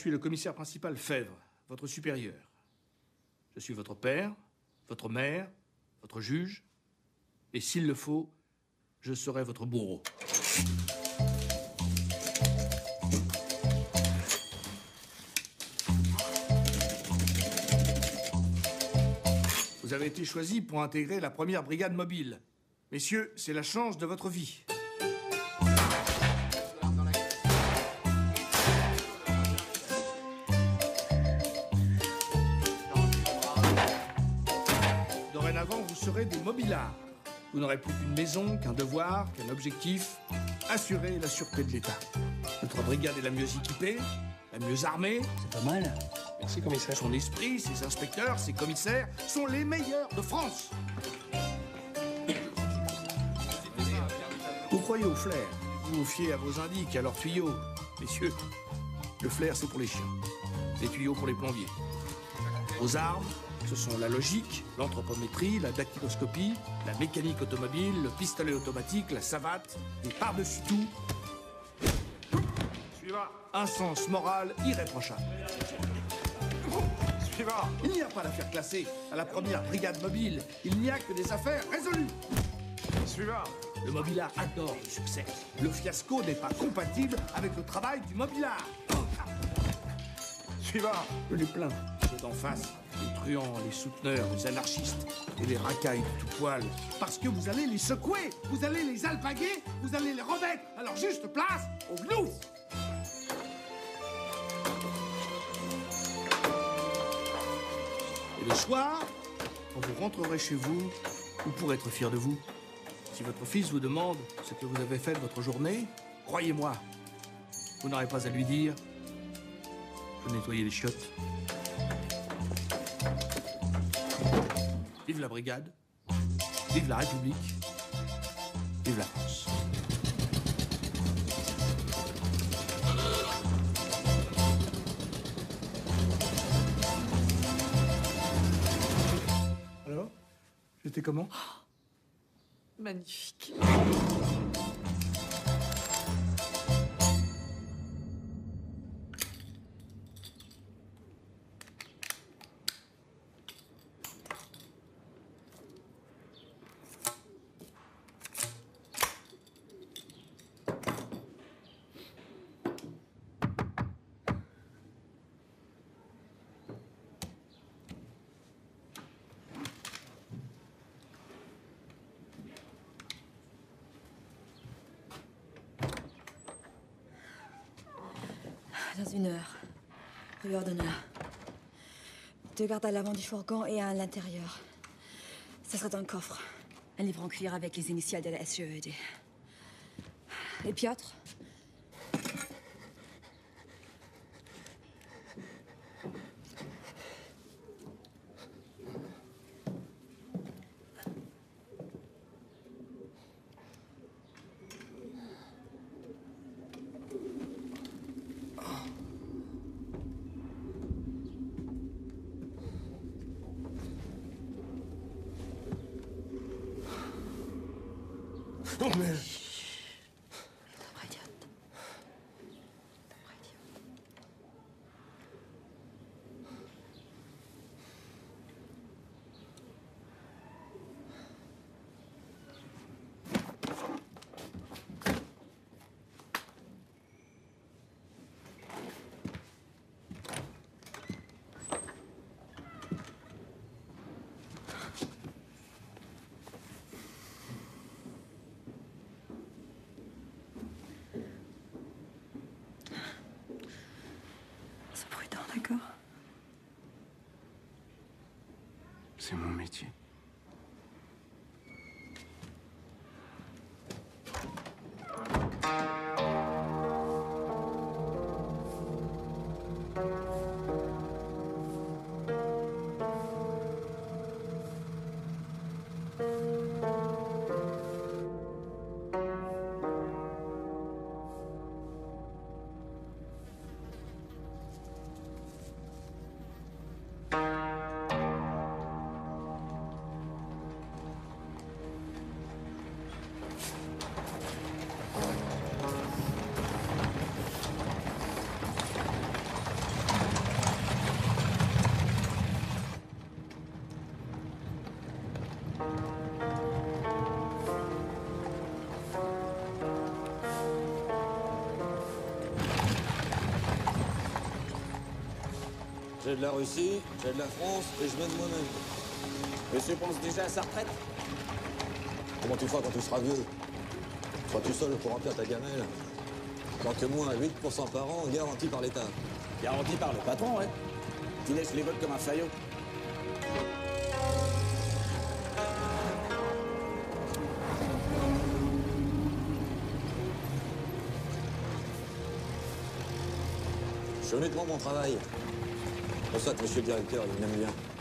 suis le commissaire principal Fèvre, votre supérieur. Je suis votre père, votre mère, votre juge, et s'il le faut, je serai votre bourreau. Vous avez été choisi pour intégrer la première brigade mobile. Messieurs, c'est la chance de votre vie. Vous n'aurez plus qu'une maison, qu'un devoir, qu'un objectif assurer la sûreté de l'État. Notre brigade est la mieux équipée, la mieux armée. C'est pas mal. Merci, commissaire. Son esprit, ses inspecteurs, ses commissaires sont les meilleurs de France. Vous croyez au flair, vous vous fiez à vos indices, à leurs tuyaux. Messieurs, le flair, c'est pour les chiens. Les tuyaux pour les plombiers. Aux armes, ce sont la logique, l'anthropométrie, la dactyloscopie, la mécanique automobile, le pistolet automatique, la savate, et par-dessus tout, Suivant. un sens moral irréprochable. Suivant. Il n'y a pas d'affaires classées à la première brigade mobile. Il n'y a que des affaires résolues. Suivant. Le mobilard adore le succès. Le fiasco n'est pas compatible avec le travail du mobilard. Suivant. Je les plains, d'en face, les truands, les souteneurs, les anarchistes et les racailles de tout poil. Parce que vous allez les secouer, vous allez les alpaguer, vous allez les remettre à leur juste place au gnouf. Et le soir, quand vous rentrerez chez vous, vous pourrez être fier de vous? Si votre fils vous demande ce que vous avez fait de votre journée, croyez-moi, vous n'aurez pas à lui dire je nettoyais les chiottes. Vive la brigade, vive la République, vive la France. Alors J'étais comment? Magnifique. Deux gardes à l'avant du fourgon et un à l'intérieur. Ça sera dans le coffre. Un livre en cuir avec les initiales de la SGED. Et Piotr? Non, mais. C'est mon métier. J'ai de la Russie, j'ai de la France et je mène moi-même. Monsieur pense déjà à sa retraite? Comment tu feras quand tu seras vieux? Tu seras tout seul pour remplir ta gamelle. Tant que moins 8% par an, garanti par l'État. Garanti par le patron, ouais. Tu laisses les votes comme un faillot. Je honnêtement mon travail. Que monsieur le directeur, il m'aime bien.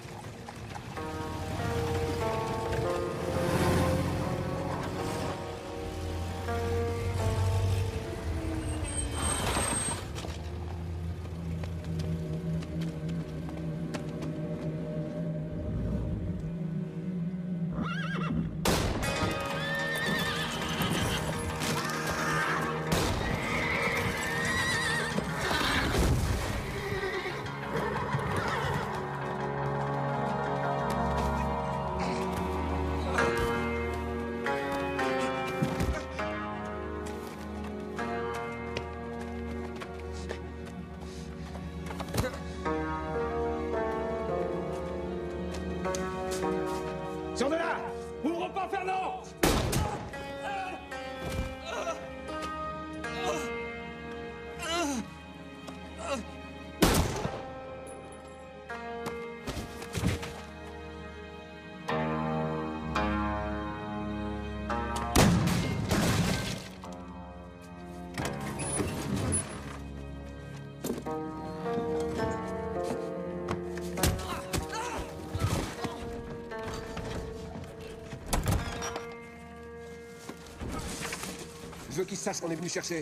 Veux qu'ils sachent qu'on est venu chercher.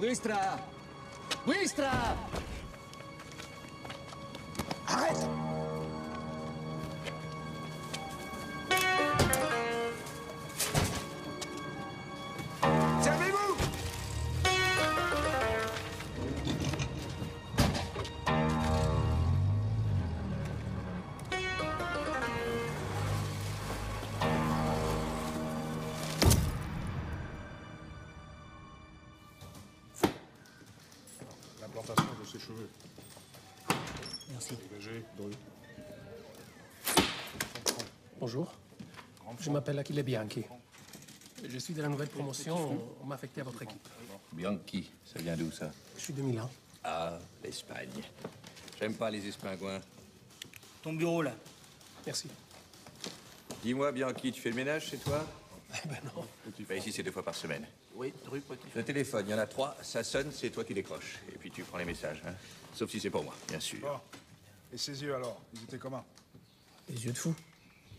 Wistra Wistra m'appelle Achille Bianchi. Je suis de la nouvelle promotion. On m'a affecté à votre équipe. Bianchi, ça vient d'où ça? Je suis de Milan. Ah, l'Espagne. J'aime pas les espingouins. Ton bureau, là. Merci. Dis-moi, Bianchi, tu fais le ménage chez toi? Eh ben non. Ici, c'est deux fois par semaine? Oui, rue. Le téléphone, il y en a trois, ça sonne, c'est toi qui décroches. Et puis tu prends les messages, hein. Sauf si c'est pour moi, bien sûr. Bon. Et ses yeux alors? Ils étaient comment? Les yeux de fou.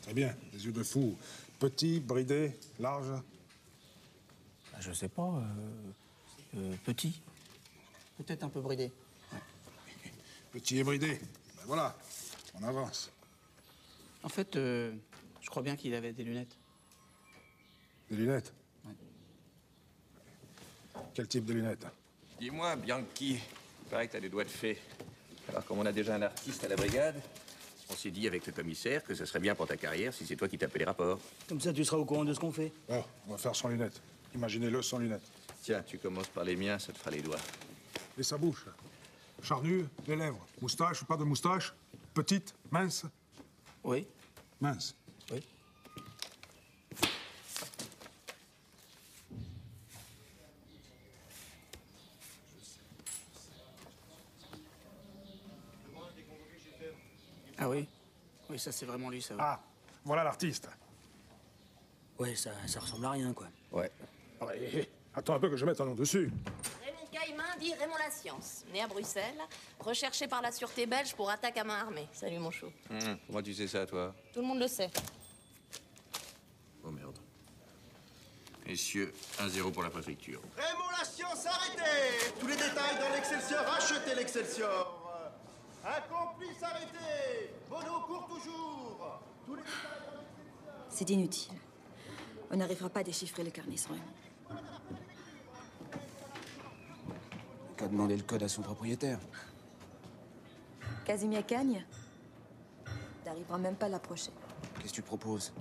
Très bien, des yeux de fou. Petits, bridés, larges. Bah, je sais pas. euh, euh, petit. Peut-être un peu bridé. Petits et bridés. Ben voilà, on avance. En fait, euh, je crois bien qu'il avait des lunettes. Des lunettes? Ouais. Quel type de lunettes? Dis-moi, Bianchi, il paraît que t'as des doigts de fée. Alors, comme on a déjà un artiste à la brigade, on s'est dit avec le commissaire que ce serait bien pour ta carrière si c'est toi qui tapais les rapports. Comme ça, tu seras au courant de ce qu'on fait. Bon, on va faire sans lunettes. Imaginez-le sans lunettes. Tiens, tu commences par les miens, ça te fera les doigts. Et sa bouche Charnue, les lèvres. Moustache, pas de moustache Petite, mince Oui, Mince. oui. Ah oui Oui, ça c'est vraiment lui, ça. Ah, voilà l'artiste. Ouais, ça, ça ressemble à rien, quoi. Ouais. Ah, Attends un peu que je mette un nom dessus. Raymond Caïman dit Raymond La Science, né à Bruxelles, recherché par la sûreté belge pour attaque à main armée. Salut mon chou. Hum, comment tu sais ça, toi? Tout le monde le sait. Oh merde. Messieurs, 1-0 pour la préfecture. Raymond la science, arrêtez Tous les détails dans l'Excelsior, achetez l'Excelsior Arrêté Bono court toujours Tous les C'est inutile. On n'arrivera pas à déchiffrer le carnet sans Raymond. Qu'à demander le code à son propriétaire? Casimir Cagne? T'arriveras même pas à l'approcher. Qu'est-ce que tu proposes?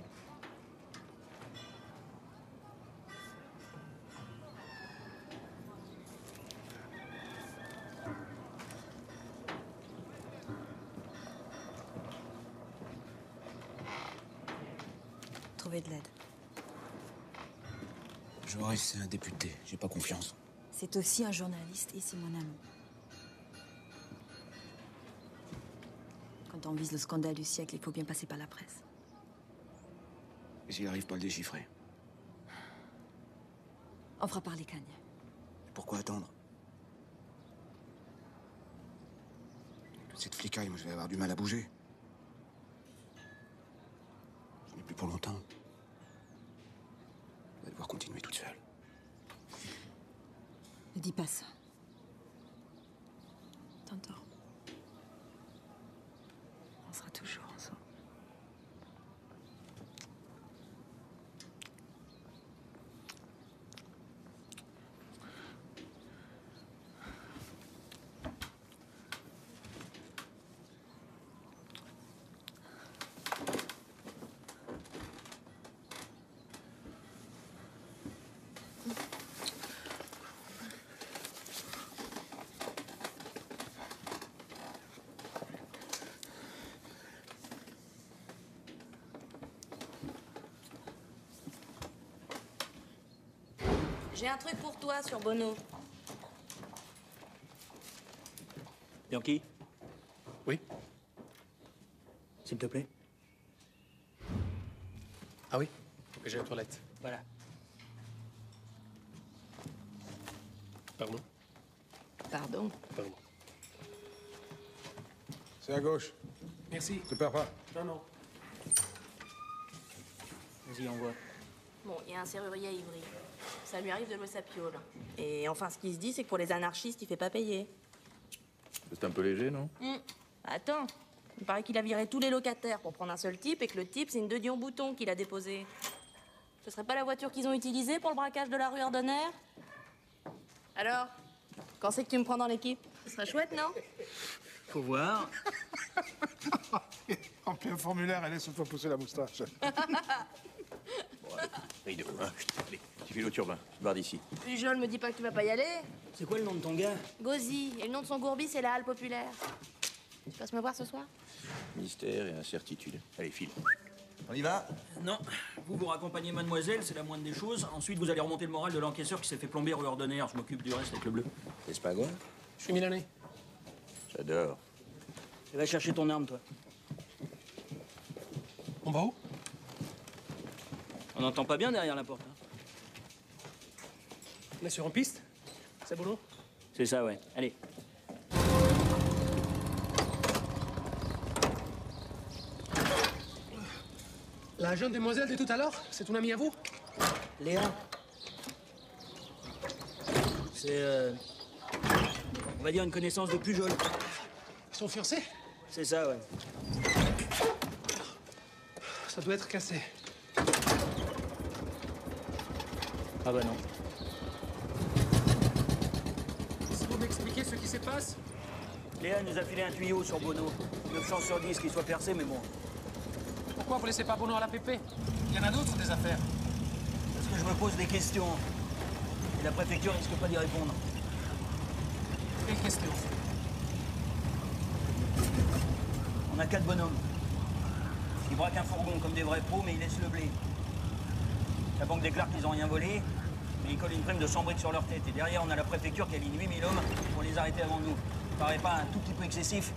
C'est un député. J'ai pas confiance. C'est aussi un journaliste et c'est mon ami. Quand on vise le scandale du siècle, il faut bien passer par la presse. Et s'il arrive pas à le déchiffrer? On fera parler Cagne. Pourquoi attendre? Toute cette flicaille, moi je vais avoir du mal à bouger. Je n'ai plus pour longtemps. Je vais devoir continuer toute seule. Ne dis pas ça. T'entends On sera toujours ensemble. J'ai un truc pour toi sur Bono. Bianchi Oui S'il te plaît Ah oui Faut que j'aille aux toilettes. Voilà. Pardon Pardon. Pardon. C'est à gauche. Merci. Te perds pas. Non, non. Vas-y, envoie. Bon, il y a un serrurier à Ivry. Ça lui arrive de louer sa piole. Et enfin, ce qui se dit, c'est que pour les anarchistes, il fait pas payer. C'est un peu léger, non? Hum. Attends, il paraît qu'il a viré tous les locataires pour prendre un seul type et que le type, c'est une de Dion Bouton qu'il a déposé. Ce serait pas la voiture qu'ils ont utilisée pour le braquage de la rue Ordonner Alors Quand c'est que tu me prends dans l'équipe? Ce serait chouette, non? Faut voir. Remplis un formulaire et laisse-toi pousser la moustache. Rideau, hein. Allez, tu l'autre turbin. Barre d'ici. Pujol me dit pas que tu vas pas y aller. C'est quoi le nom de ton gars? Gozi, et le nom de son gourbi, c'est la Halle Populaire. Tu passes me voir ce soir? Mystère et incertitude. Allez, file. On y va? Non, vous vous raccompagnez mademoiselle, c'est la moindre des choses. Ensuite, vous allez remonter le moral de l'encaisseur qui s'est fait plomber rue Ordonnaire. Je m'occupe du reste avec le bleu. Espagois Je suis milanais. J'adore. Va chercher ton arme, toi. On va où? On n'entend pas bien derrière la porte. hein. On est sur une piste C'est boulot C'est ça, ouais. Allez. La jeune demoiselle de tout à l'heure, c'est ton ami à vous? Léa C'est. euh, On va dire une connaissance de Pujol. Ils sont fiancés? C'est ça, ouais. Ça doit être cassé. Ah bah non. Si vous m'expliquez ce qui se passe Léa nous a filé un tuyau sur Bono. 9 chances sur 10 qu'il soit percé, mais bon. Pourquoi vous laissez pas Bono à la PP Il y en a d'autres des affaires. Parce que je me pose des questions. Et la préfecture risque pas d'y répondre. Quelle question On a quatre bonhommes. Ils braquent un fourgon comme des vrais pros, mais ils laissent le blé. La banque déclare qu'ils ont rien volé, ils collent une prime de 100 briques sur leur tête. Et derrière, on a la préfecture qui aligne 8000 hommes pour les arrêter avant nous. Ça paraît pas un tout petit peu excessif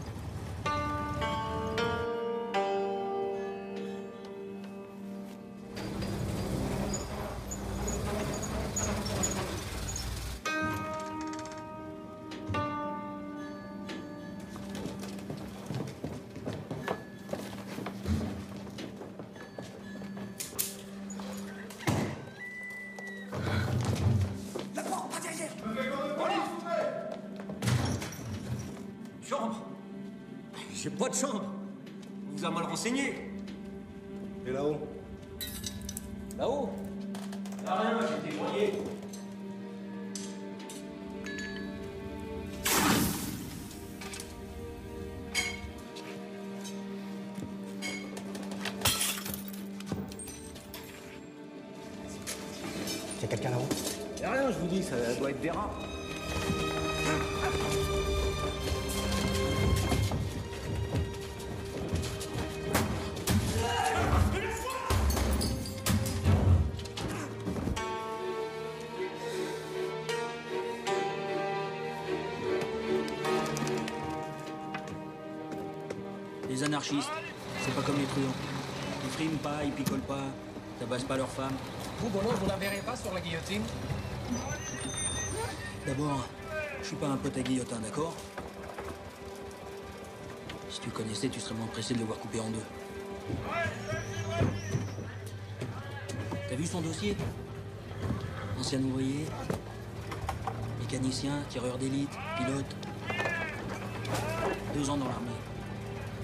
Chambre. J'ai pas de chambre. On vous a mal renseigné. Et là-haut. Là-haut. Là rien, j'ai été broyé. Y'a quelqu'un là-haut? Y'a rien, je vous dis, ça doit être des rats. Anarchistes. C'est pas comme les truands. Ils friment pas, ils picolent pas, tabassent pas leurs femmes. Vous, Bono, vous la verrez pas sur la guillotine D'abord, je suis pas un pote à guillotin, d'accord? Si tu connaissais, tu serais moins pressé de le voir couper en deux. T'as vu son dossier? Ancien ouvrier, mécanicien, tireur d'élite, pilote. Deux ans dans l'armée.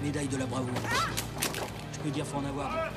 Médaille de la bravoure. Je peux dire, faut en avoir.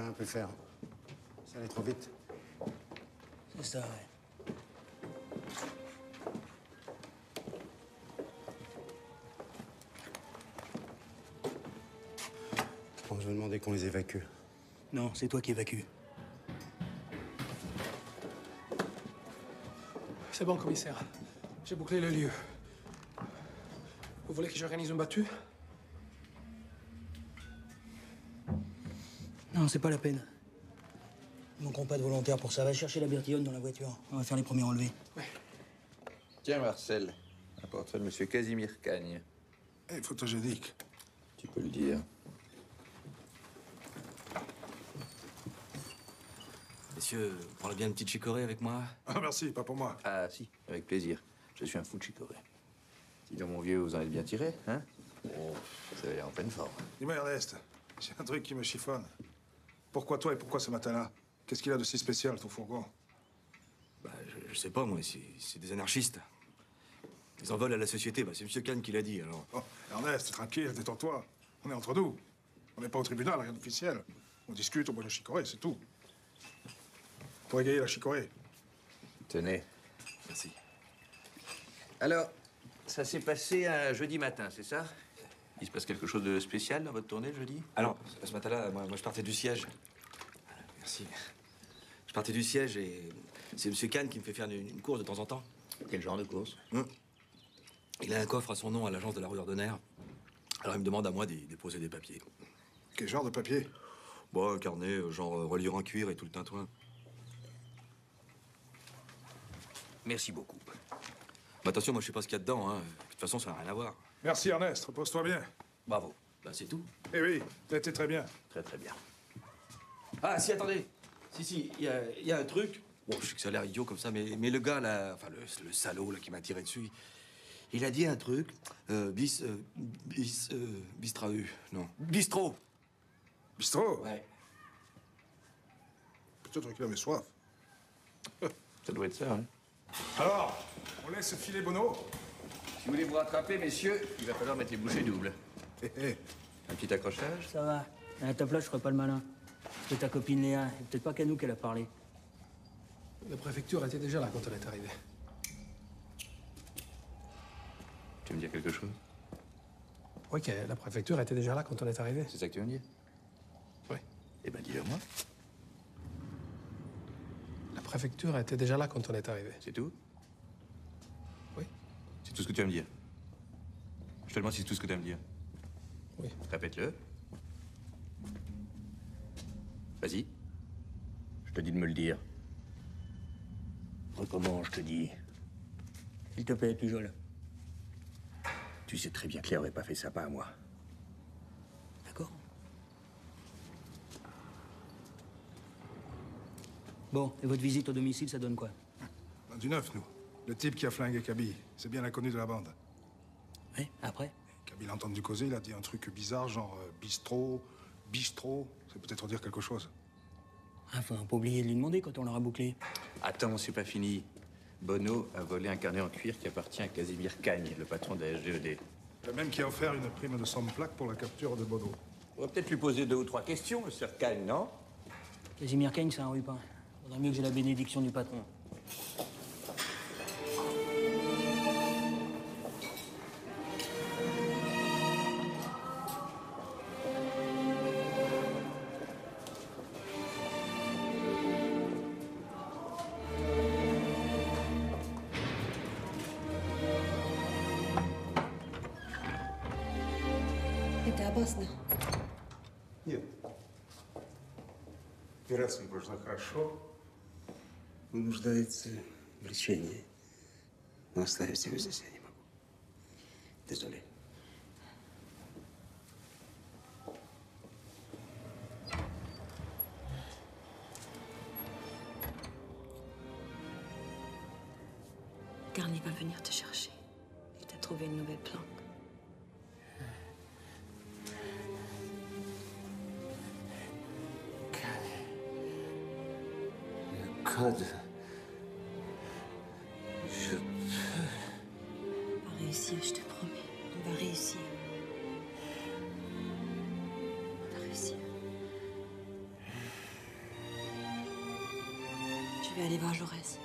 Rien pu faire. Ça allait trop vite. C'est ça, ouais. Bon, je vais demander qu'on les évacue. Non, c'est toi qui évacue. C'est bon, commissaire. J'ai bouclé le lieu. Vous voulez que j'organise une battue? Non, c'est pas la peine. Ils manqueront pas de volontaires pour ça. Va chercher la Bertillonne dans la voiture. On va faire les premiers relevés. Tiens, Marcel, un portrait de Monsieur Casimir Cagne. Eh, photogénique. Tu peux le dire. Messieurs, vous prendrez bien une petite chicorée avec moi Ah, merci, pas pour moi. Ah, si, avec plaisir. Je suis un fou de chicorée. Dis donc, mon vieux, vous en êtes bien tiré, hein? Oh, vous avez l'air en pleine forme. Dis-moi, Ernest, j'ai un truc qui me chiffonne. Pourquoi toi et pourquoi ce matin-là? Qu'est-ce qu'il a de si spécial, ton fourgon? Bah, je, je sais pas, moi, c'est c'est des anarchistes. Ils en veulent à la société, bah, c'est M. Kahn qui l'a dit, alors. Oh, Ernest, tranquille, détends-toi. On est entre nous. On n'est pas au tribunal, rien d'officiel. On discute, on boit le chicorée, c'est tout. Pour égayer la chicorée. Tenez. Merci. Alors, ça s'est passé un jeudi matin, c'est ça? Il se passe quelque chose de spécial dans votre tournée le jeudi? Alors, ce matin-là, moi, moi, je partais du siège. Merci. Je partais du siège et c'est M. Kahn qui me fait faire une, une course de temps en temps. Quel genre de course? Hum. Il a un coffre à son nom à l'agence de la rue Ordonnaire. Alors il me demande à moi d'y déposer des papiers. Quel genre de papier? Bon, un carnet, euh, genre euh, reliure en cuir et tout le tintouin. Merci beaucoup. Bah, attention, moi je sais pas ce qu'il y a dedans, hein. De toute façon, ça n'a rien à voir. Merci, Ernest. Repose-toi bien. Bravo. Bah, c'est tout. Eh oui, t'as été très bien. Très, très bien. Ah, si, attendez. Si, si, il y a, il y a un truc. Bon, je sais que ça a l'air idiot comme ça, mais, mais le gars, là, enfin, le, le salaud là, qui m'a tiré dessus, il, Il a dit un truc. Euh, bis. euh, bis. Euh, bistrahu. Non. Bistrot. Bistrot Ouais. Peut-être qu'il avait soif. Ça doit être ça, hein. Alors, on laisse filer Bono vous voulez vous rattraper, messieurs, il va falloir mettre les bouchées doubles. Un petit accrochage Ça va. À ta place, je ferai pas le malin. C'est ta copine Léa. Et peut-être pas qu'à nous qu'elle a parlé. La préfecture était déjà là quand on est arrivé. Tu veux me dire quelque chose? Oui, que la préfecture était déjà là quand on est arrivé. C'est ça que tu veux me dire? Oui. Eh ben, dis-le moi. La préfecture était déjà là quand on est arrivé. C'est tout? Tout ce que tu vas me dire Je te demande si c'est tout ce que tu vas me dire. Oui. Répète-le. Vas-y. Je te dis de me le dire. Recommence, je te dis. S'il te plaît, Pujol. Tu sais très bien que Claire aurait pas fait ça, pas à moi. D'accord Bon, et votre visite au domicile, ça donne quoi? A du neuf, nous. Le type qui a flingué Kaby, c'est bien inconnu de la bande. Oui, après Kaby l'a entendu causer, il a dit un truc bizarre, genre euh, bistrot, bistrot. C'est peut-être dire quelque chose. Ah, faut pas oublier de lui demander quand on l'aura bouclé. Attends, c'est pas fini. Bono a volé un carnet en cuir qui appartient à Casimir Cagne, le patron de la SGED. Le même qui a offert une prime de 100 plaques pour la capture de Bono. On va peut-être lui poser deux ou trois questions, monsieur Cagne, non? Casimir Kane, c'est un rue pas. Faudrait mieux que j'ai la bénédiction du patron. Опасно. Нет. Операция прошла хорошо. Он нуждается в лечении. Но оставить его здесь я не могу. Désolé. Garni va venir te chercher. Il t'a trouvé une nouvelle planque. Je On va réussir, je te promets. On va réussir. On va réussir. Je vais aller voir Jaurès.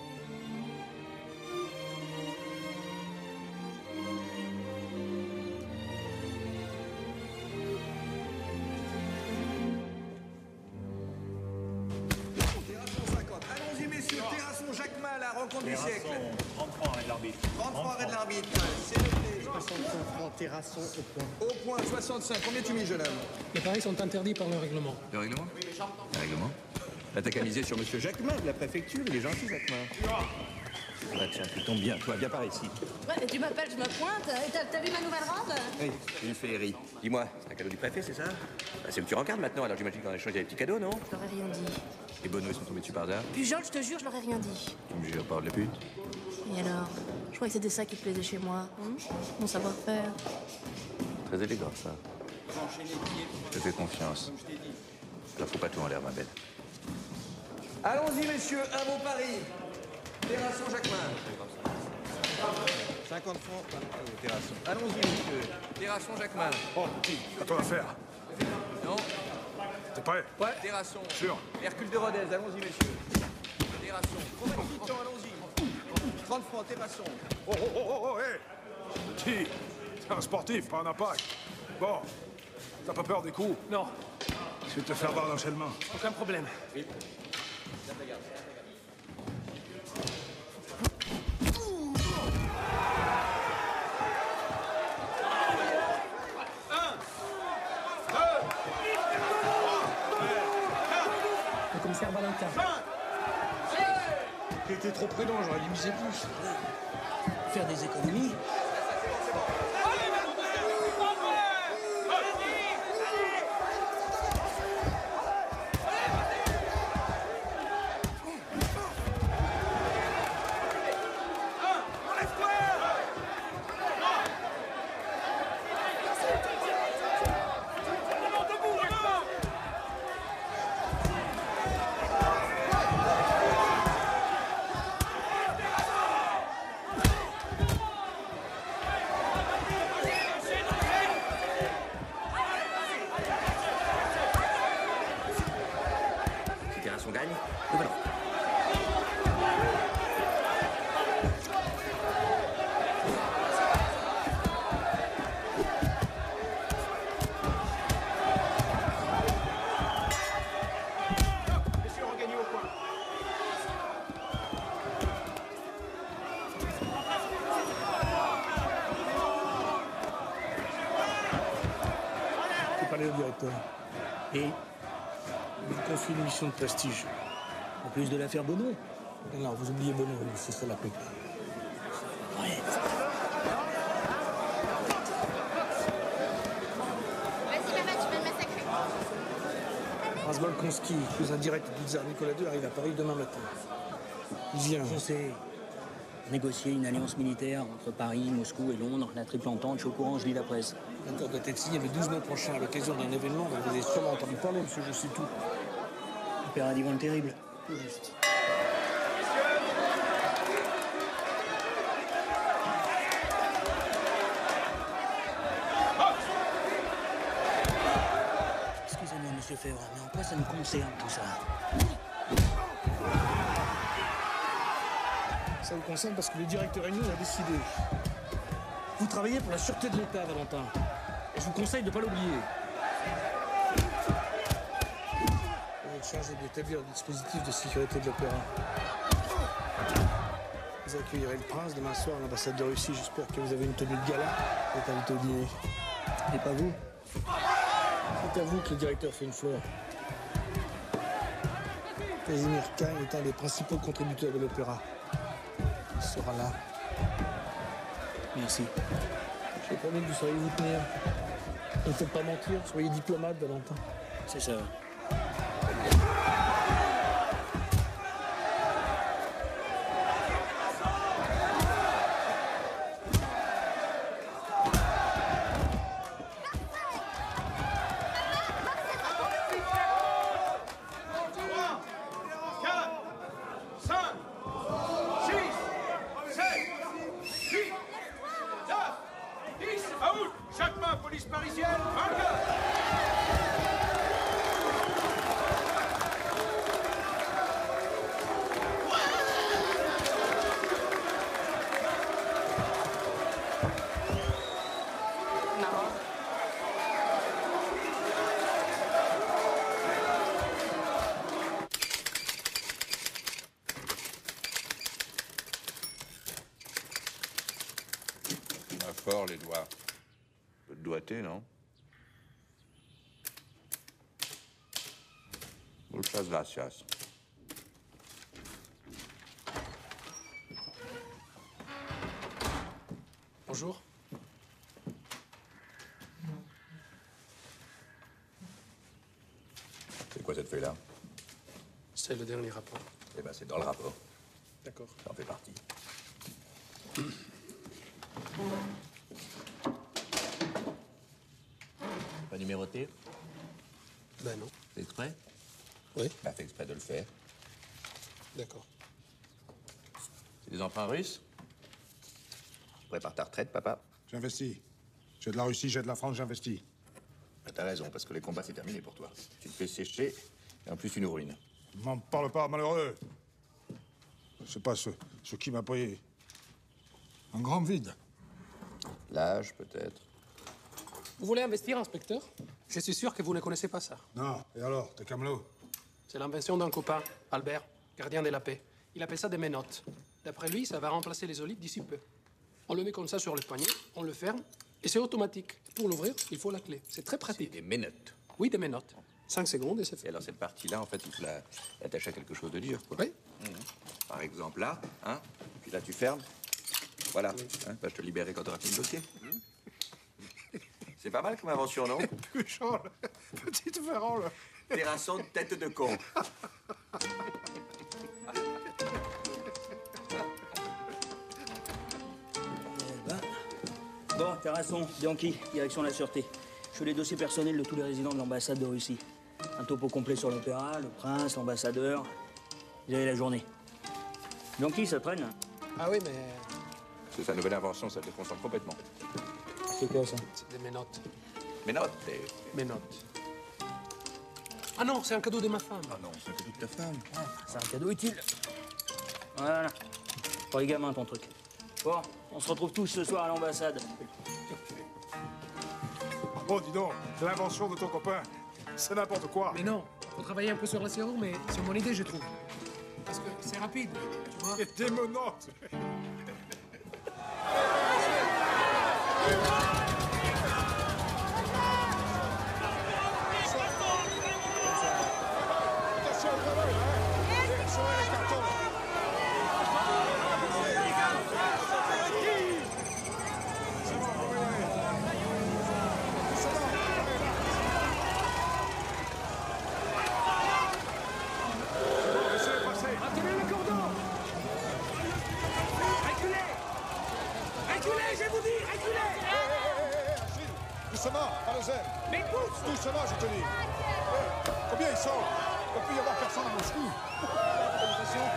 33 arrêts de l'arbitre. C'est noté. 65 francs, Terrasson au point. Au point, 65. Combien tu mis, jeune homme Les paris sont interdits par le règlement. Le règlement Le règlement Là, t'as qu'à miser sur monsieur Jacquemin de la préfecture. Il est gentil, Jacquemin. Tiens, tu tombes bien. Toi, viens par ici. Ouais, mais tu m'appelles, je me pointe. T'as vu ma nouvelle robe Oui, une féerie. Dis-moi, c'est un cadeau du préfet, c'est ça Bah, C'est où tu regardes maintenant, alors j'imagine qu'on a échangé des petits cadeaux, non Je leur ai rien dit. Les ils sont tombés dessus par hasard Pujol, je te jure, je leur ai rien dit. Tu me jures, parole de pute Et alors? Je crois que c'était ça qui te plaisait chez moi. Mon savoir-faire. Très élégant, ça. Je te fais confiance. Alors, faut pas tout en l'air, ma belle. Allons-y, messieurs. Un mot Paris. Terrasson Jacques Mal. 50 francs par Terrasson. Allons-y, messieurs. Terrasson Jacques Mal. Oh, à toi l'affaire. Non T'es prêt? Ouais. Terrasson. Sûr. Hercule de Rodez, allons-y, messieurs. Terrasson. Temps, allons-y. 30 francs, Terrasson. Oh, oh, oh, oh, oh, hé Petit, t'es un sportif, pas un impact. Bon, t'as pas peur des coups? Non. Je vais te faire voir l'enchaînement. Aucun problème. Le T'étais trop prudent, j'aurais dû plus. Faire des économies J'ai parlé au directeur. Et il me confie une mission de prestige. En plus de l'affaire Bono Non, vous oubliez Bono, c'est ça la coupe. Vas-y, papa, tu vas le massacrer. Razbolkonski, cousin direct du tsar Nicolas II, arrive à Paris demain matin. Il vient. On sait négocier une alliance militaire entre Paris, Moscou et Londres, la triple entente, je suis au courant, je lis la presse. L'accord doit être signé le 12 mai prochain à l'occasion d'un événement dont vous avez sûrement entendu parler, monsieur, je sais tout. Le Terrible. Tout juste. Excusez-moi, monsieur Fèvre, mais en quoi ça nous concerne tout ça? Ça vous concerne parce que le directeur Agnew a décidé. Vous travaillez pour la sûreté de l'État, Valentin. Et je vous conseille de ne pas l'oublier. Vous êtes chargé d'établir le dispositif de sécurité de l'opéra. Vous accueillerez le prince demain soir à l'ambassade de Russie. J'espère que vous avez une tenue de gala. Vous êtes invité au dîner. Et pas vous C'est à vous que le directeur fait une fleur. Casimir Kahn est un des principaux contributeurs de l'opéra. Sera là. Merci. J'ai promis que vous sauriez vous tenir. Ne faites pas mentir, soyez diplomate, Valentin. C'est ça. Gracias. Bonjour. C'est quoi cette feuille-là? C'est le dernier rapport. Eh ben, c'est dans le rapport. D'accord. Ça en fait partie. Pas numéroté? Ben non. C'est exprès Oui. Bah, fait exprès de le faire. D'accord. C'est des emprunts russes? Tu prépares ta retraite, papa? J'investis. J'ai de la Russie, j'ai de la France, j'investis. Bah, T'as raison, parce que les combats, c'est terminé pour toi. Tu te fais sécher, et en plus, tu nous ruines. M'en parle pas, malheureux. C'est pas ce, ce qui m'a pris un grand vide. L'âge, peut-être. Vous voulez investir, inspecteur? Je suis sûr que vous ne connaissez pas ça. Non, et alors, t'es camelot? C'est l'invention d'un copain, Albert, gardien de la paix. Il appelle ça des ménottes. D'après lui, ça va remplacer les olives d'ici peu. On le met comme ça sur le poignet, on le ferme, et c'est automatique. Pour l'ouvrir, il faut la clé. C'est très pratique. Des ménottes. Oui, des ménottes. Cinq secondes et c'est fait. Et alors, cette partie-là, en fait, il faut la- à quelque chose de dur, quoi. Oui. Mhm. Par exemple, là, hein Puis là, tu fermes. Voilà. Hein, bah, je te libérerai quand tu auras fini le dossier. Mhm. C'est pas mal comme invention, non? Petite Ferrand, là. Terrasson de tête de con. Bon, Terrasson, Bianchi, direction de la sûreté. Je fais les dossiers personnels de tous les résidents de l'ambassade de Russie. Un topo complet sur l'opéra, le prince, l'ambassadeur. Vous avez la journée. Bianchi, ça traîne Ah oui, mais C'est sa nouvelle invention, ça te déconcentre complètement. C'est quoi ça? C'est des ménottes. Ménottes. Ménottes. Ah non, c'est un cadeau de ma femme. Ah non, c'est un cadeau de ta femme. C'est un cadeau utile. Voilà. Pour les gamins, ton truc. Bon, on se retrouve tous ce soir à l'ambassade. Oh, dis donc, c'est l'invention de ton copain. C'est n'importe quoi. Mais non, faut travailler un peu sur la serrure, mais c'est mon idée, je trouve. Parce que c'est rapide, tu vois. Et démenote. te dis. Eh, Combien ils sont Il peut y avoir personne à Moscou.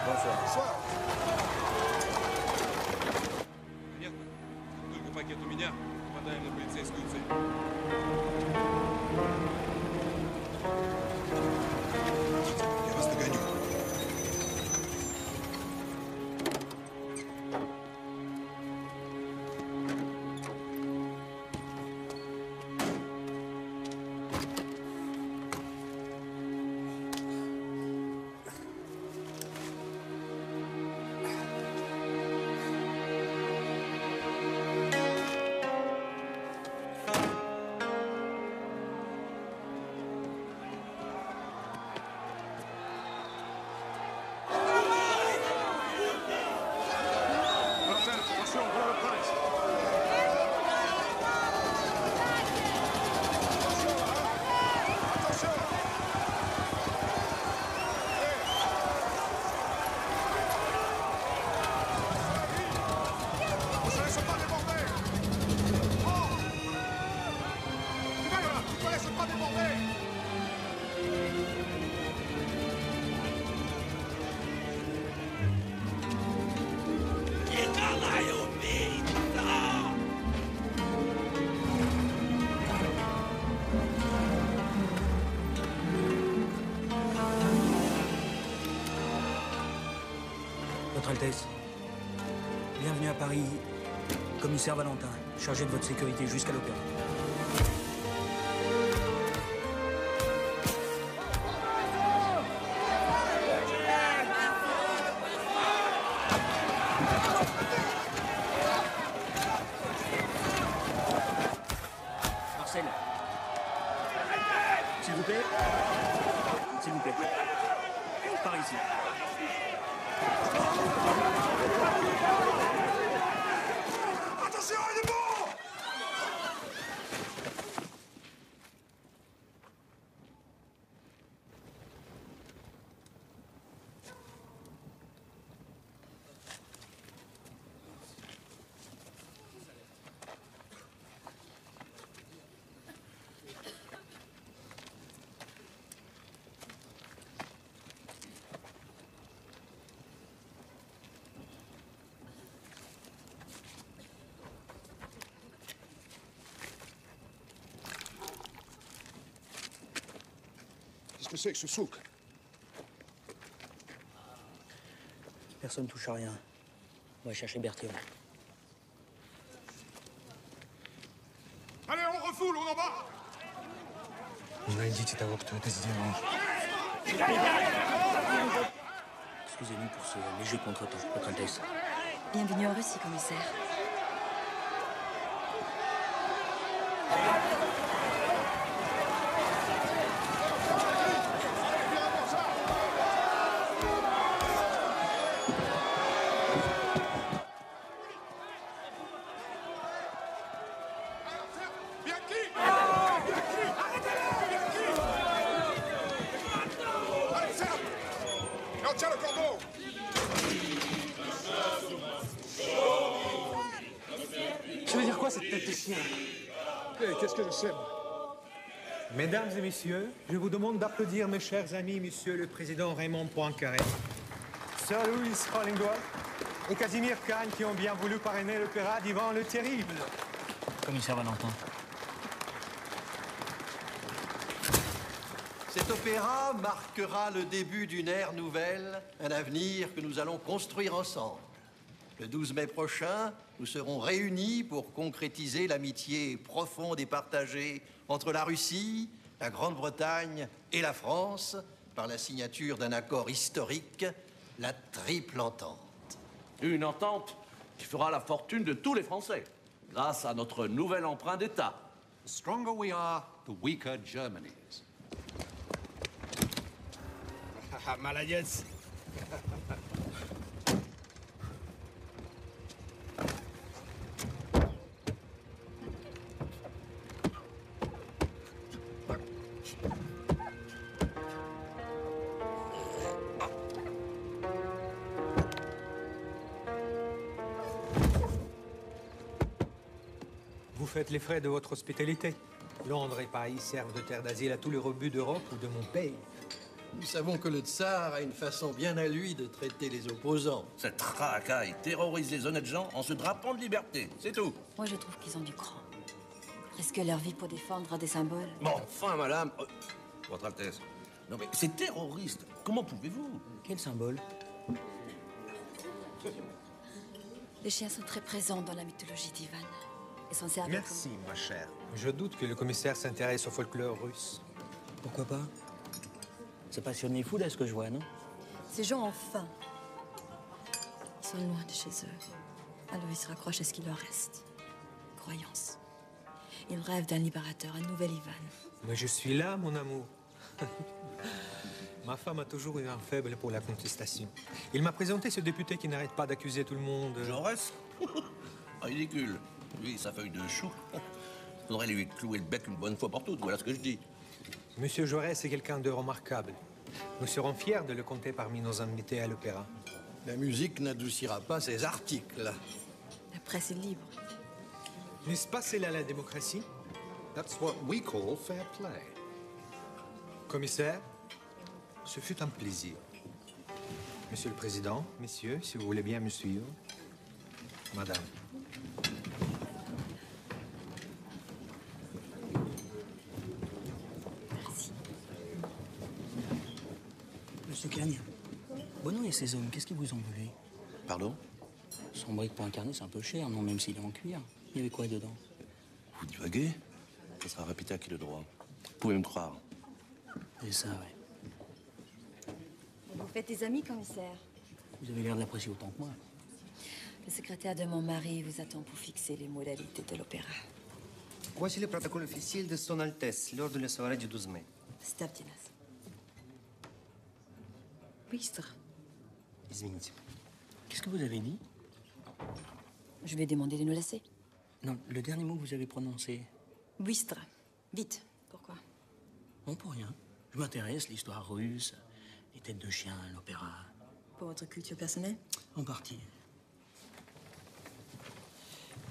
Bonsoir. Bonsoir. Понятно? Только пакет у меня, попадаем на полицейскую цель. Я вас догоню. Commissaire Valentin, chargé de votre sécurité jusqu'à l'opéra. Marcel, s'il vous plaît, s'il vous plaît, par ici. Attention, il est bon Qu'est-ce que c'est que ce souk Personne touche à rien. On va chercher Berthier. Allez, on refoule, on en bat Не найдите того, кто это сделал. Excusez-nous pour ce léger contretemps, Votre Altesse. Bienvenue en Russie, commissaire. Messieurs, je vous demande d'applaudir mes chers amis, monsieur le président Raymond Poincaré, Sir Louis Hollingworth et Casimir Kahn qui ont bien voulu parrainer l'opéra d'Ivan le Terrible. Commissaire Valentin. Cet opéra marquera le début d'une ère nouvelle, un avenir que nous allons construire ensemble. Le 12 mai prochain, nous serons réunis pour concrétiser l'amitié profonde et partagée entre la Russie, la Grande-Bretagne et la France par la signature d'un accord historique, la Triple Entente. Une entente qui fera la fortune de tous les Français, grâce à notre nouvel emprunt d'État. The stronger we are, the weaker Germany is. faites les frais de votre hospitalité. Londres et Paris servent de terre d'asile à tous les rebuts d'Europe ou de mon pays. Nous savons que le tsar a une façon bien à lui de traiter les opposants. Cette racaille terrorise les honnêtes gens en se drapant de liberté, c'est tout. Moi, je trouve qu'ils ont du cran. Risquer leur vie pour défendre des symboles? Bon, enfin, madame. euh, Votre Altesse. Non, mais c'est terroriste. Comment pouvez-vous? Quel symbole? Les chiens sont très présents dans la mythologie d'Ivan. S'en Merci, ma chère. Je doute que le commissaire s'intéresse au folklore russe. Pourquoi pas? C'est passionné fou là ce que je vois, non? Ces gens ont faim. Ils sont loin de chez eux. Alors ils se raccrochent à ce qui leur reste. Croyance. Ils rêvent d'un libérateur, un nouvel Ivan. Mais je suis là, mon amour. Ma femme a toujours eu un faible pour la contestation. Il m'a présenté ce député qui n'arrête pas d'accuser tout le monde. Jaurès Ridicule. Lui, sa feuille de chou. Faudrait lui clouer le bec une bonne fois pour toutes, voilà ce que je dis. Monsieur Jaurès est quelqu'un de remarquable. Nous serons fiers de le compter parmi nos invités à l'opéra. La musique n'adoucira pas ces articles. La presse est libre. N'est-ce pas c'est là la démocratie? That's what we call fair play. Commissaire, ce fut un plaisir. Monsieur le Président, messieurs, si vous voulez bien me suivre. Madame. Monsieur Cagne, Bono et ses hommes, qu'est-ce qu'ils vous ont volé Pardon Son brique pour un carnet, c'est un peu cher, non, même s'il est en cuir. Il y avait quoi dedans Vous divaguez Ça sera répété à qui le droit Vous pouvez me croire. C'est ça, ouais. Vous faites des amis, commissaire Vous avez l'air de l'apprécier autant que moi. Le secrétaire de mon mari vous attend pour fixer les modalités de l'opéra. Voici le protocole officiel de Son Altesse lors de la soirée du 12 mai. Stavdinas. Быстро. Qu'est-ce que vous avez dit? Je vais demander de nous laisser. Non, le dernier mot que vous avez prononcé. Buistre. Vite. Pourquoi? Bon, pour rien. Je m'intéresse, l'histoire russe, les têtes de chien, l'opéra. Pour votre culture personnelle? En partie.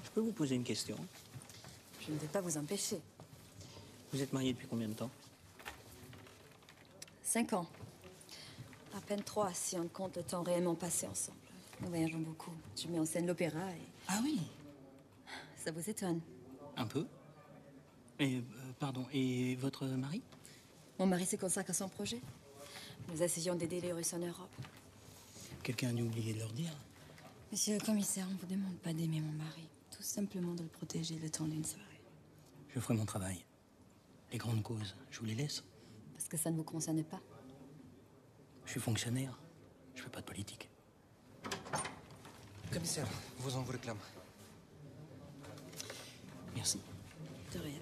Je peux vous poser une question? Je ne vais pas vous empêcher. Vous êtes marié depuis combien de temps? Cinq ans. À peine trois si on compte le temps réellement passé ensemble. Nous voyageons beaucoup. Je mets en scène l'opéra et... Ah oui Ça vous étonne Un peu. Et, euh, pardon, et votre mari? Mon mari se consacre à son projet. Nous essayons d'aider les Russes en Europe. Quelqu'un a dû oublier de leur dire. Monsieur le commissaire, on ne vous demande pas d'aimer mon mari. Tout simplement de le protéger le temps d'une soirée. Je ferai mon travail. Les grandes causes, je vous les laisse. Parce que ça ne vous concerne pas. Je suis fonctionnaire. Je fais pas de politique. Commissaire, vos on vous réclame. Merci. De rien.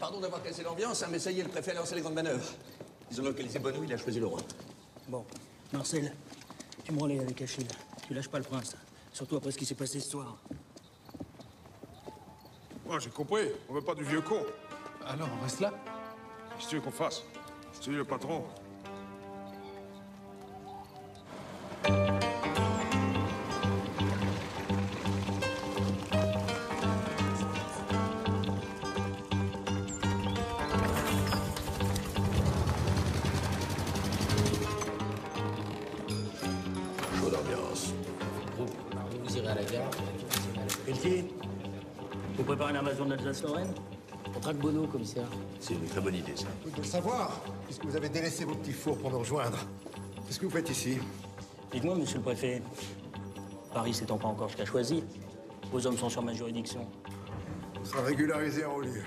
Pardon d'avoir cassé l'ambiance, hein, mais ça y est, le préfet a lancé les grandes manœuvres. Ils ont localisé Bono, il a choisi le roi. Bon, Marcel, tu me relais avec Achille. Tu lâches pas le prince. Surtout après ce qui s'est passé ce soir. Moi, j'ai compris. On veut pas du vieux con. Alors, on reste là? Qu'est-ce que tu veux qu'on fasse? C'est lui le patron. Chaud d'ambiance. Vous, vous irez à la gare. Pelletier, vous préparez l'invasion de l'Alsace-Lorraine traque Bono, commissaire. C'est une très bonne idée, ça. Vous devez le savoir, puisque vous avez délaissé vos petits fours pour nous rejoindre. Qu'est-ce que vous faites ici? Dites-moi, monsieur le préfet, Paris s'étant pas encore jusqu'à choisi, vos hommes sont sur ma juridiction. On sera régularisé en haut lieu.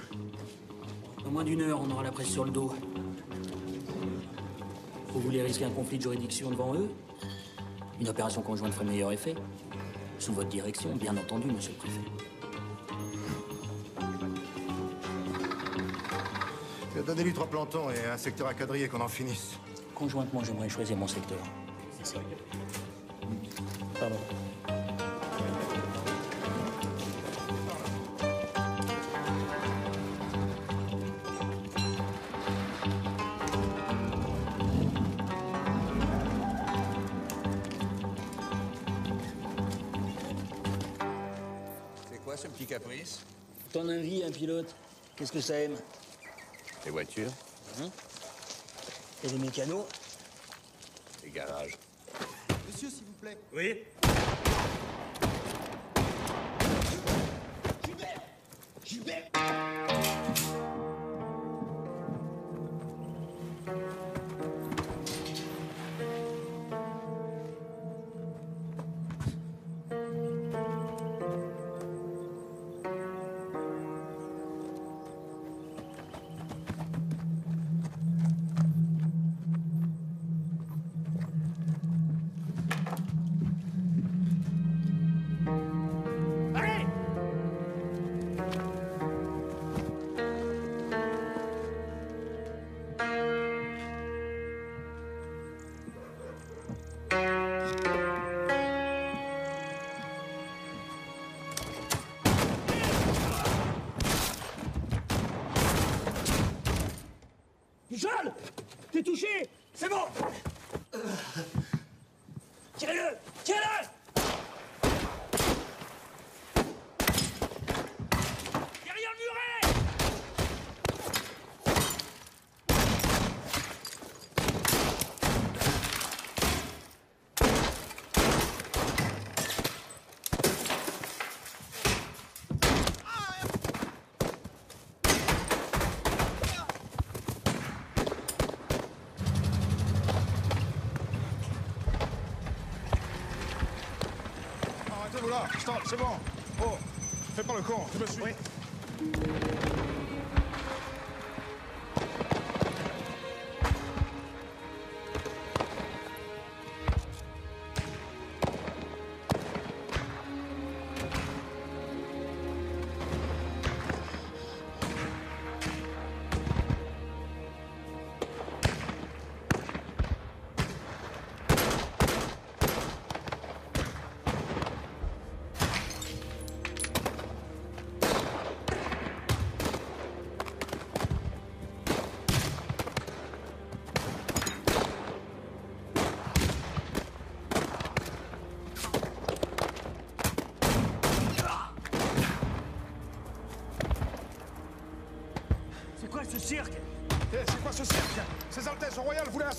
Dans moins d'une heure, on aura la presse sur le dos. Vous voulez risquer un conflit de juridiction devant eux? Une opération conjointe ferait meilleur effet. Sous votre direction, bien entendu, monsieur le préfet. Donnez-lui trois plantons et un secteur à quadriller qu'on en finisse. Conjointement, j'aimerais choisir mon secteur. Merci. Pardon. C'est quoi ce petit caprice? Ton envie, un pilote? Qu'est-ce que ça aime? Les voitures, Hein Et les mécanos. Les garages. Monsieur, s'il vous plaît. Oui. Allez là Stop, c'est bon. Oh, fais pas le con, tu me suis.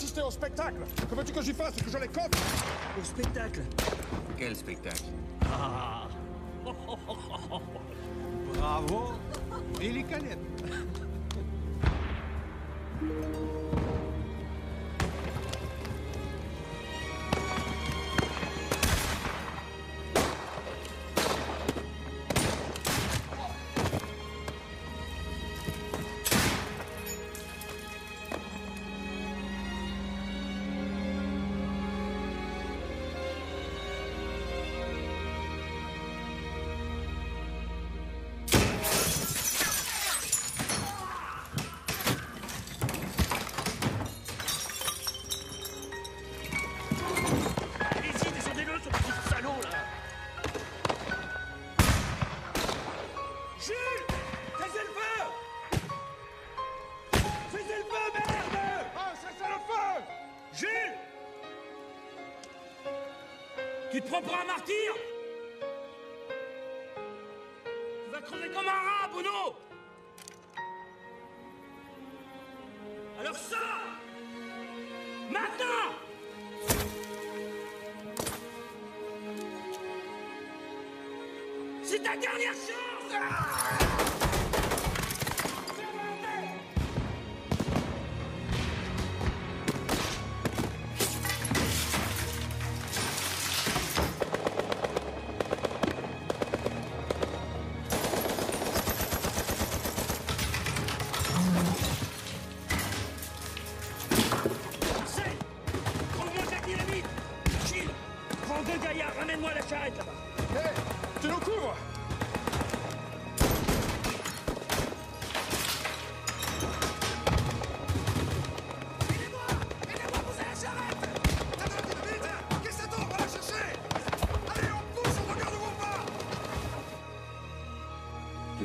Assister au spectacle. Que veux-tu que j'y fasse Que je les cope? Au spectacle? Quel spectacle? Tu te prends pour un martyr Tu vas crever comme un rat, Bono Alors ça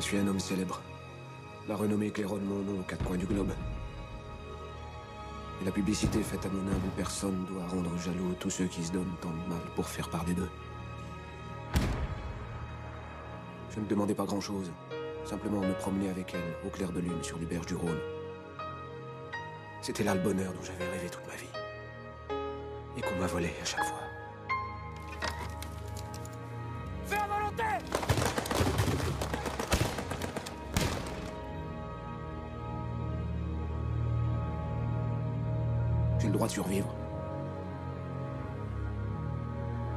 suis un homme célèbre. La renommée claironne mon nom aux quatre coins du globe. Et la publicité faite à mon humble personne doit rendre jaloux tous ceux qui se donnent tant de mal pour faire parler d'eux. Je ne demandais pas grand-chose. Simplement me promener avec elle, au clair de lune, sur les berges du Rhône. C'était là le bonheur dont j'avais rêvé toute ma vie. Et qu'on m'a volé à chaque fois.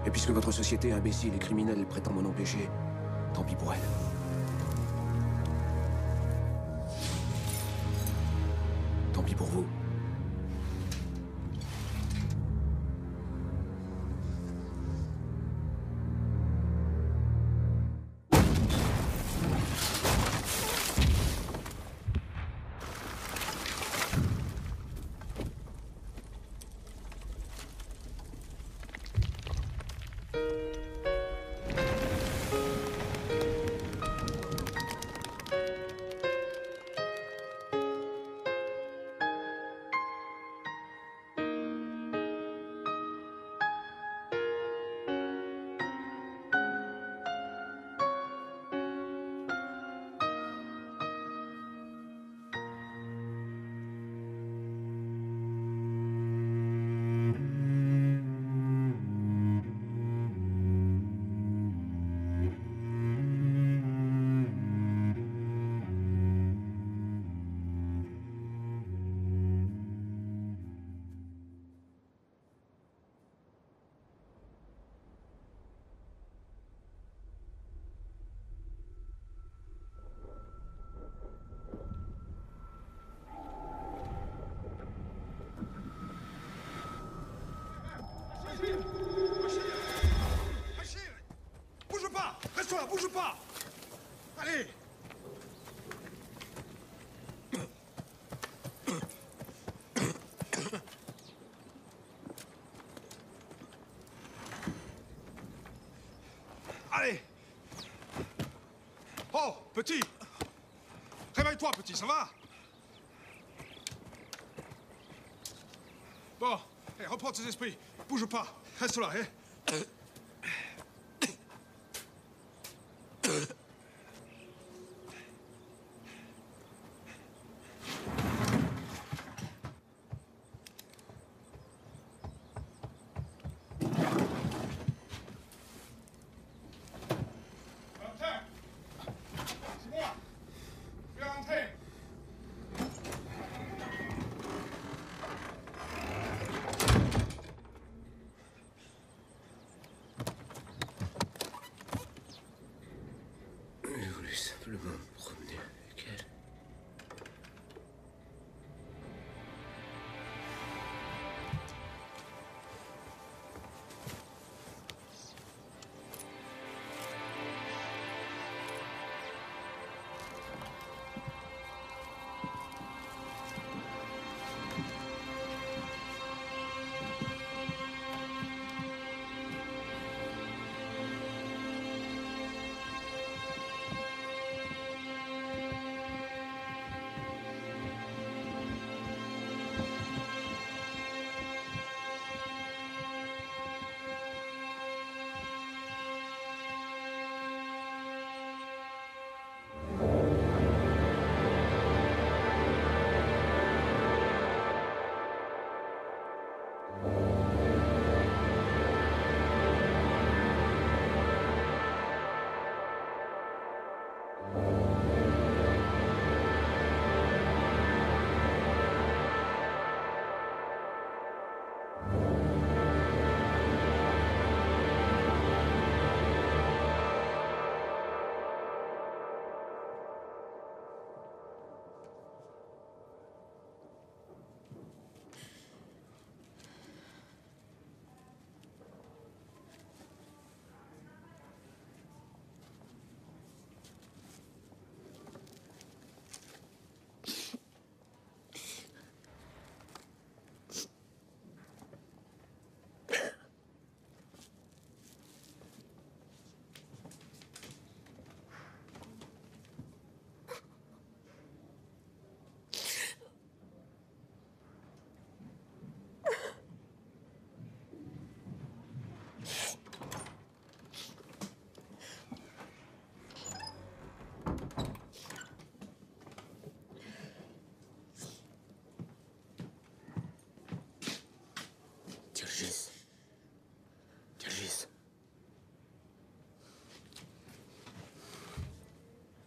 Et puisque votre société imbécile et criminelle prétend m'en empêcher, tant pis pour elle. Réveille-toi, petit, ça va Bon, allez, reprends tes esprits. Bouge pas. Reste là, hein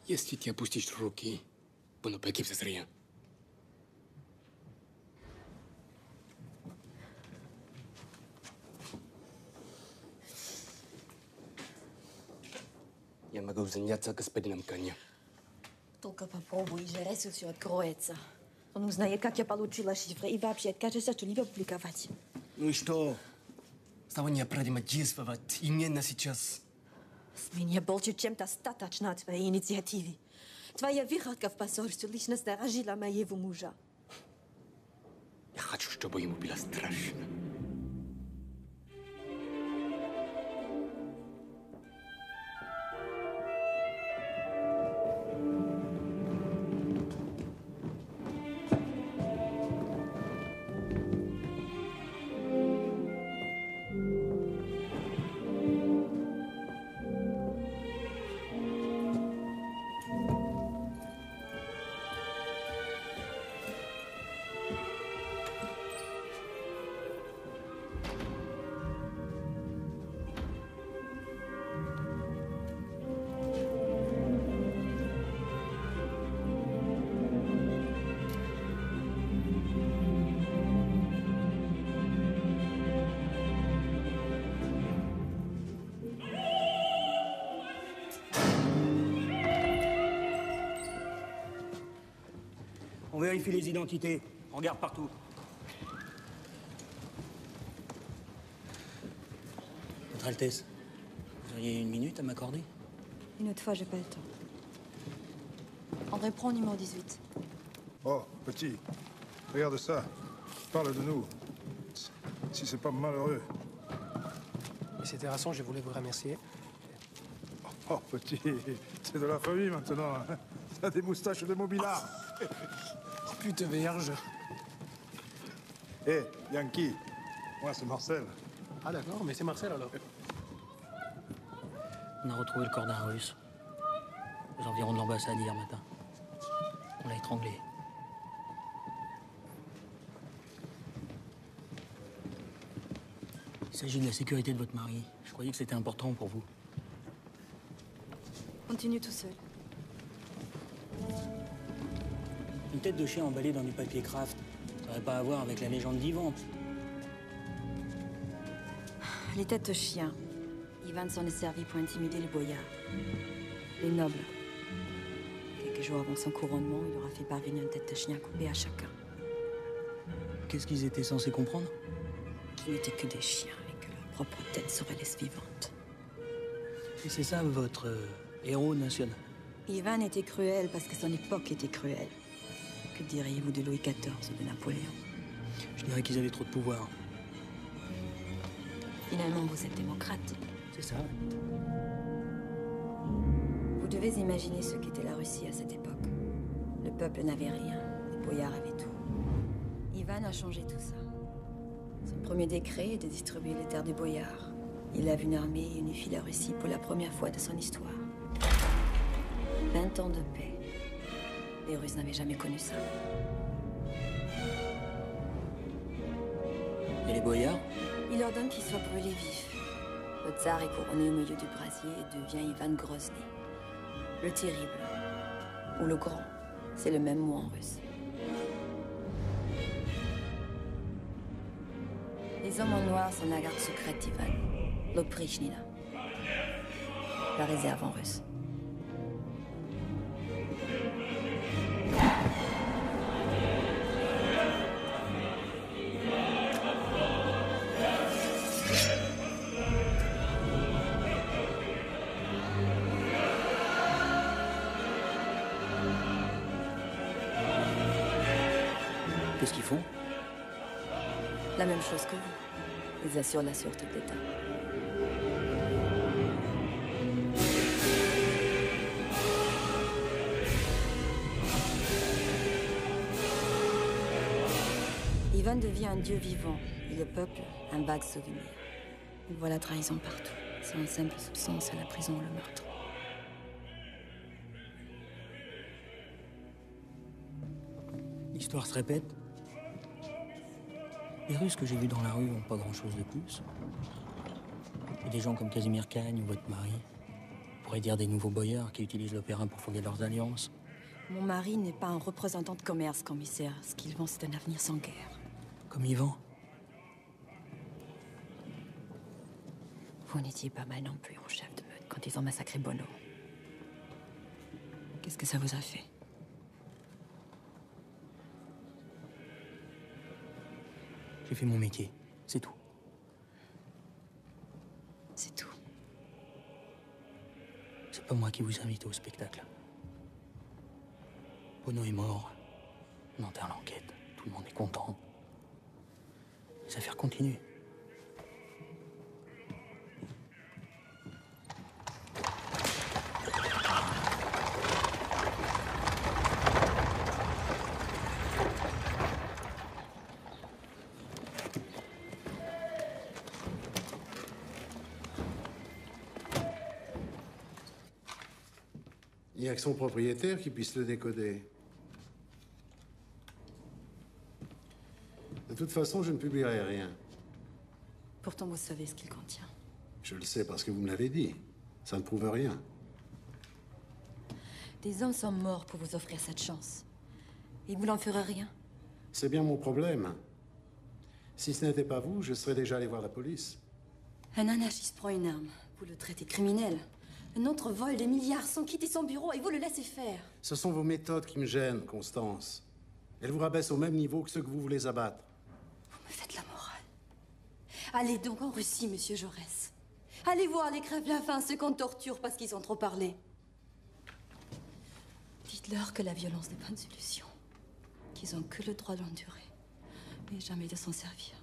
Если ты опустишь руки, буду погиб зря. Я могу заняться господином Каня. Только попробуй, reste sur откроется. Он узнает, как я получила шифры, и вообще откажется что-либо публиковать. Ну и что? С тобой необходимо действовать именно сейчас. Меня больше чем достаточно твоей инициативы. Твоя выходка в посольство лишь насторожила моего мужа. Я хочу, чтобы ему было страшно. Vérifie les identités. On regarde partout. Votre Altesse, vous auriez une minute à m'accorder? Une autre fois, j'ai pas le temps. André, prends le numéro 18. Oh, petit, regarde ça. Parle de nous. Si c'est pas malheureux. Monsieur Terrasson, je voulais vous remercier. Oh, petit, c'est de la famille maintenant. hein. T'as des moustaches de mobilard. Pute vierge. Hé, Yankee, moi c'est Marcel. Ah d'accord, mais c'est Marcel alors. On a retrouvé le corps d'un russe. Aux environs de l'ambassade hier matin. On l'a étranglé. Il s'agit de la sécurité de votre mari. Je croyais que c'était important pour vous. Continue tout seul. Une tête de chien emballée dans du papier craft. Ça n'aurait pas à voir avec la légende vivante. Les têtes de chien. Ivan s'en est servi pour intimider les boyards. Les nobles. Quelques jours avant son couronnement, il aura fait parvenir une tête de chien coupée à chacun. Qu'est-ce qu'ils étaient censés comprendre? Qu'ils n'étaient que des chiens et que leur propre tête serait les suivantes. Et c'est ça votre euh, héros national? Ivan était cruel parce que son époque était cruelle. Que diriez-vous de Louis XIV ou de Napoléon? Je dirais qu'ils avaient trop de pouvoir. Finalement, vous êtes démocrate. C'est ça. Vous devez imaginer ce qu'était la Russie à cette époque. Le peuple n'avait rien, les boyards avaient tout. Ivan a changé tout ça. Son premier décret est de distribuer les terres des boyards. Il a vu une armée et unifie la Russie pour la première fois de son histoire. 20 ans de paix. Les Russes n'avaient jamais connu ça. Et les boyards? Il ordonne qu'ils soient brûlés vifs. Le tsar est couronné au milieu du brasier et devient Ivan Grozny. Le terrible. Ou le grand. C'est le même mot en russe. Les hommes en noir sont la garde secrète d'Ivan. L'Oprichnina. La réserve en russe. Assurent la sûreté de l'État. Ivan devient un dieu vivant et le peuple un vague souvenir. Il voit la trahison partout. C'est un simple soupçon, c'est la prison ou le meurtre. L'histoire se répète. Les Russes que j'ai vus dans la rue n'ont pas grand-chose de plus. Et des gens comme Casimir Cagne ou votre mari pourraient pourrait dire des nouveaux boyards qui utilisent l'opéra pour fonder leurs alliances. Mon mari n'est pas un représentant de commerce, commissaire. Ce qu'ils vend, c'est un avenir sans guerre. Comme Yvan. Vous n'étiez pas mal non plus en chef de meute quand ils ont massacré Bono. Qu'est-ce que ça vous a fait? J'ai fait mon métier, c'est tout. C'est tout. C'est pas moi qui vous invite au spectacle. Bono est mort. On enterre l'enquête. Tout le monde est content. Les affaires continuent. A que son propriétaire qui puisse le décoder. De toute façon, je ne publierai rien. Pourtant, vous savez ce qu'il contient. Je le sais parce que vous me l'avez dit. Ça ne prouve rien. Des hommes sont morts pour vous offrir cette chance. Et vous n'en ferez rien? C'est bien mon problème. Si ce n'était pas vous, je serais déjà allé voir la police. Un anarchiste prend une arme. Vous le traitez criminel. Un autre vole des milliards sans quitter son bureau et vous le laissez faire. Ce sont vos méthodes qui me gênent, Constance. Elles vous rabaissent au même niveau que ceux que vous voulez abattre. Vous me faites la morale. Allez donc en Russie, monsieur Jaurès. Allez voir les crèves la faim, ceux qu'on torture parce qu'ils ont trop parlé. Dites-leur que la violence n'est pas une solution. Qu'ils ont que le droit d'endurer. Et jamais de s'en servir.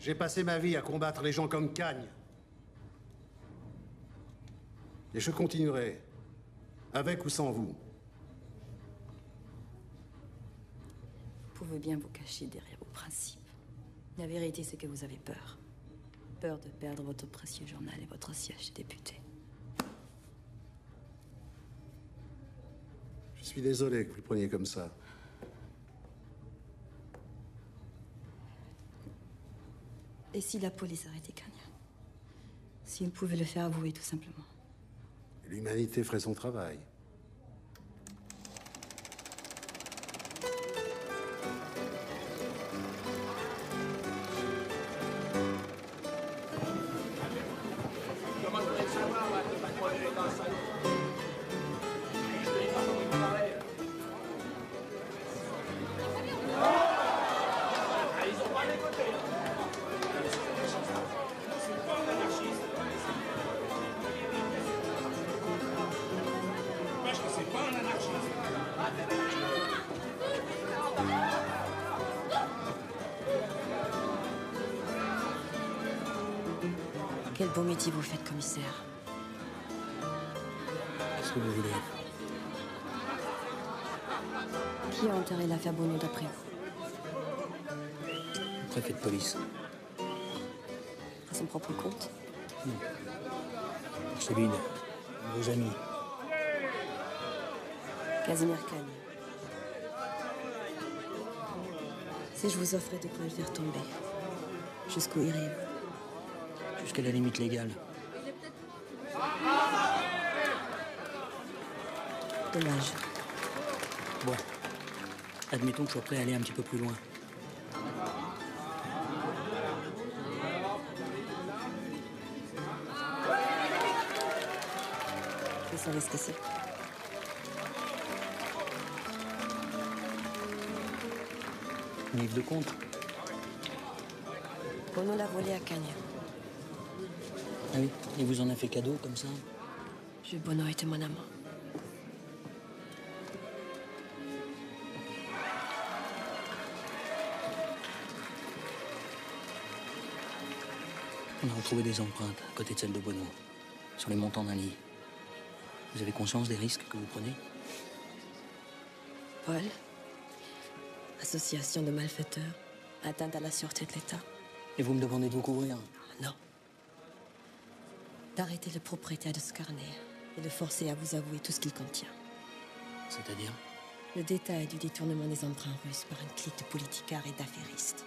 J'ai passé ma vie à combattre les gens comme Cagne. Et je continuerai, avec ou sans vous. Vous pouvez bien vous cacher derrière vos principes. La vérité, c'est que vous avez peur. Peur de perdre votre précieux journal et votre siège de député. Je suis désolé que vous le preniez comme ça. Et si la police arrêtait Cagne Si elle pouvait le faire avouer, tout simplement. L'humanité ferait son travail. Qu'est-ce que vous voulez Qui a enterré l'affaire Bono d'après? Vous Le préfet de police. À son propre compte? Celui de vos amis. Casimir Cagne. Si je vous offrais de quoi le faire tomber, jusqu'où iriez-vous? Jusqu'à la limite légale. Dommage. Bon. Admettons que je sois prêt à aller un petit peu plus loin. Vous savez ce que c'est Un livre de compte. Bono l'a volé à Cagne. Ah oui Il vous en a fait cadeau comme ça? Jules Bono était mon amant. On a retrouvé des empreintes à côté de celles de Bono, sur les montants d'un lit. Vous avez conscience des risques que vous prenez? Paul Association de malfaiteurs, atteinte à la sûreté de l'État. Et vous me demandez de vous couvrir? Non. D'arrêter le propriétaire de ce carnet et de forcer à vous avouer tout ce qu'il contient. C'est-à-dire? Le détail du détournement des emprunts russes par une clique de politicards et d'affairistes,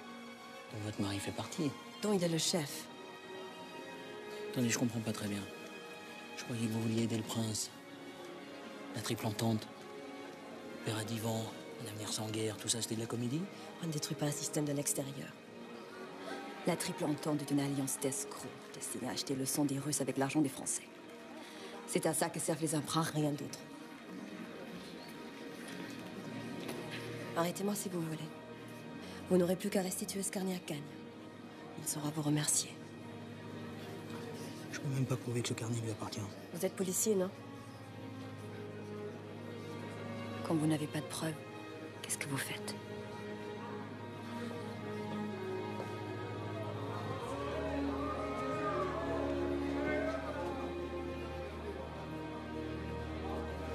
dont votre mari fait partie. dont il est le chef. Attendez, je comprends pas très bien. Je croyais que vous vouliez aider le prince. La triple entente. Père à divan, un avenir sans guerre, tout ça c'était de la comédie? On ne détruit pas un système de l'extérieur. La triple entente est une alliance d'escrocs destinée à acheter le sang des Russes avec l'argent des Français. C'est à ça que servent les emprunts, rien d'autre. Arrêtez-moi si vous voulez. Vous n'aurez plus qu'à restituer à Cagne. Il saura vous remercier. Je peux même pas prouver que ce carnet lui appartient. Vous êtes policier, non? Quand vous n'avez pas de preuves, qu'est-ce que vous faites?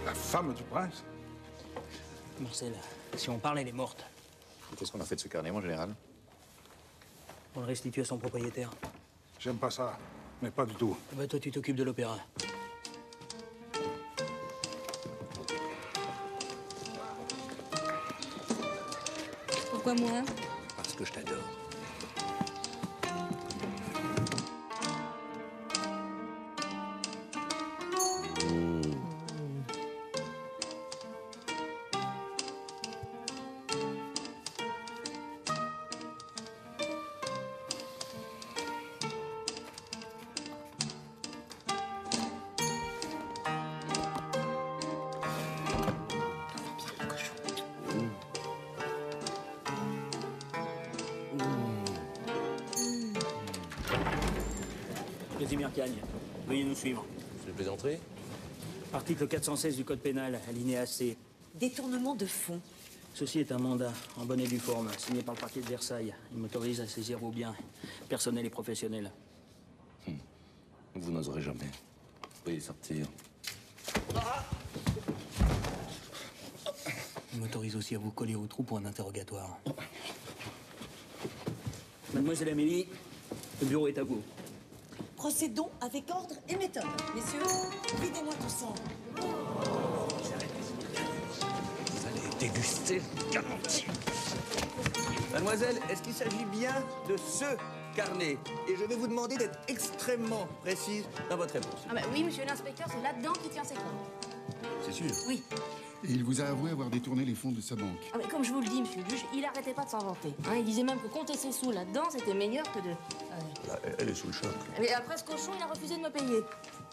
La femme du prince? Marcel, si on parle, elle est morte. Qu'est-ce qu'on a fait de ce carnet, mon général? On le restitue à son propriétaire. J'aime pas ça, mais pas du tout. Eh ben, toi, tu t'occupes de l'opéra. Pourquoi moi? Parce que je t'adore. Article 416 du Code pénal, alinéa C. Détournement de fonds. Ceci est un mandat, en bonne et due forme, signé par le parquet de Versailles. Il m'autorise à saisir vos biens, personnels et professionnels. Vous n'oserez jamais. Veuillez sortir. Il m'autorise aussi à vous coller au trou pour un interrogatoire. Mademoiselle Amélie, le bureau est à vous. Procédons avec ordre et méthode. Messieurs, videz-moi tout ça. Déguster le. Mademoiselle, est-ce qu'il s'agit bien de ce carnet? Et je vais vous demander d'être extrêmement précise dans votre réponse. Ah bah oui, monsieur l'inspecteur, c'est là-dedans qu'il tient ses comptes. C'est sûr Oui. Et il vous a avoué avoir détourné les fonds de sa banque. Ah mais comme je vous le dis, monsieur le juge, il arrêtait pas de s'en vanter. hein. il disait même que compter ses sous là-dedans, c'était meilleur que de... Là, elle est sous le choc. Mais après ce cochon, il a refusé de me payer.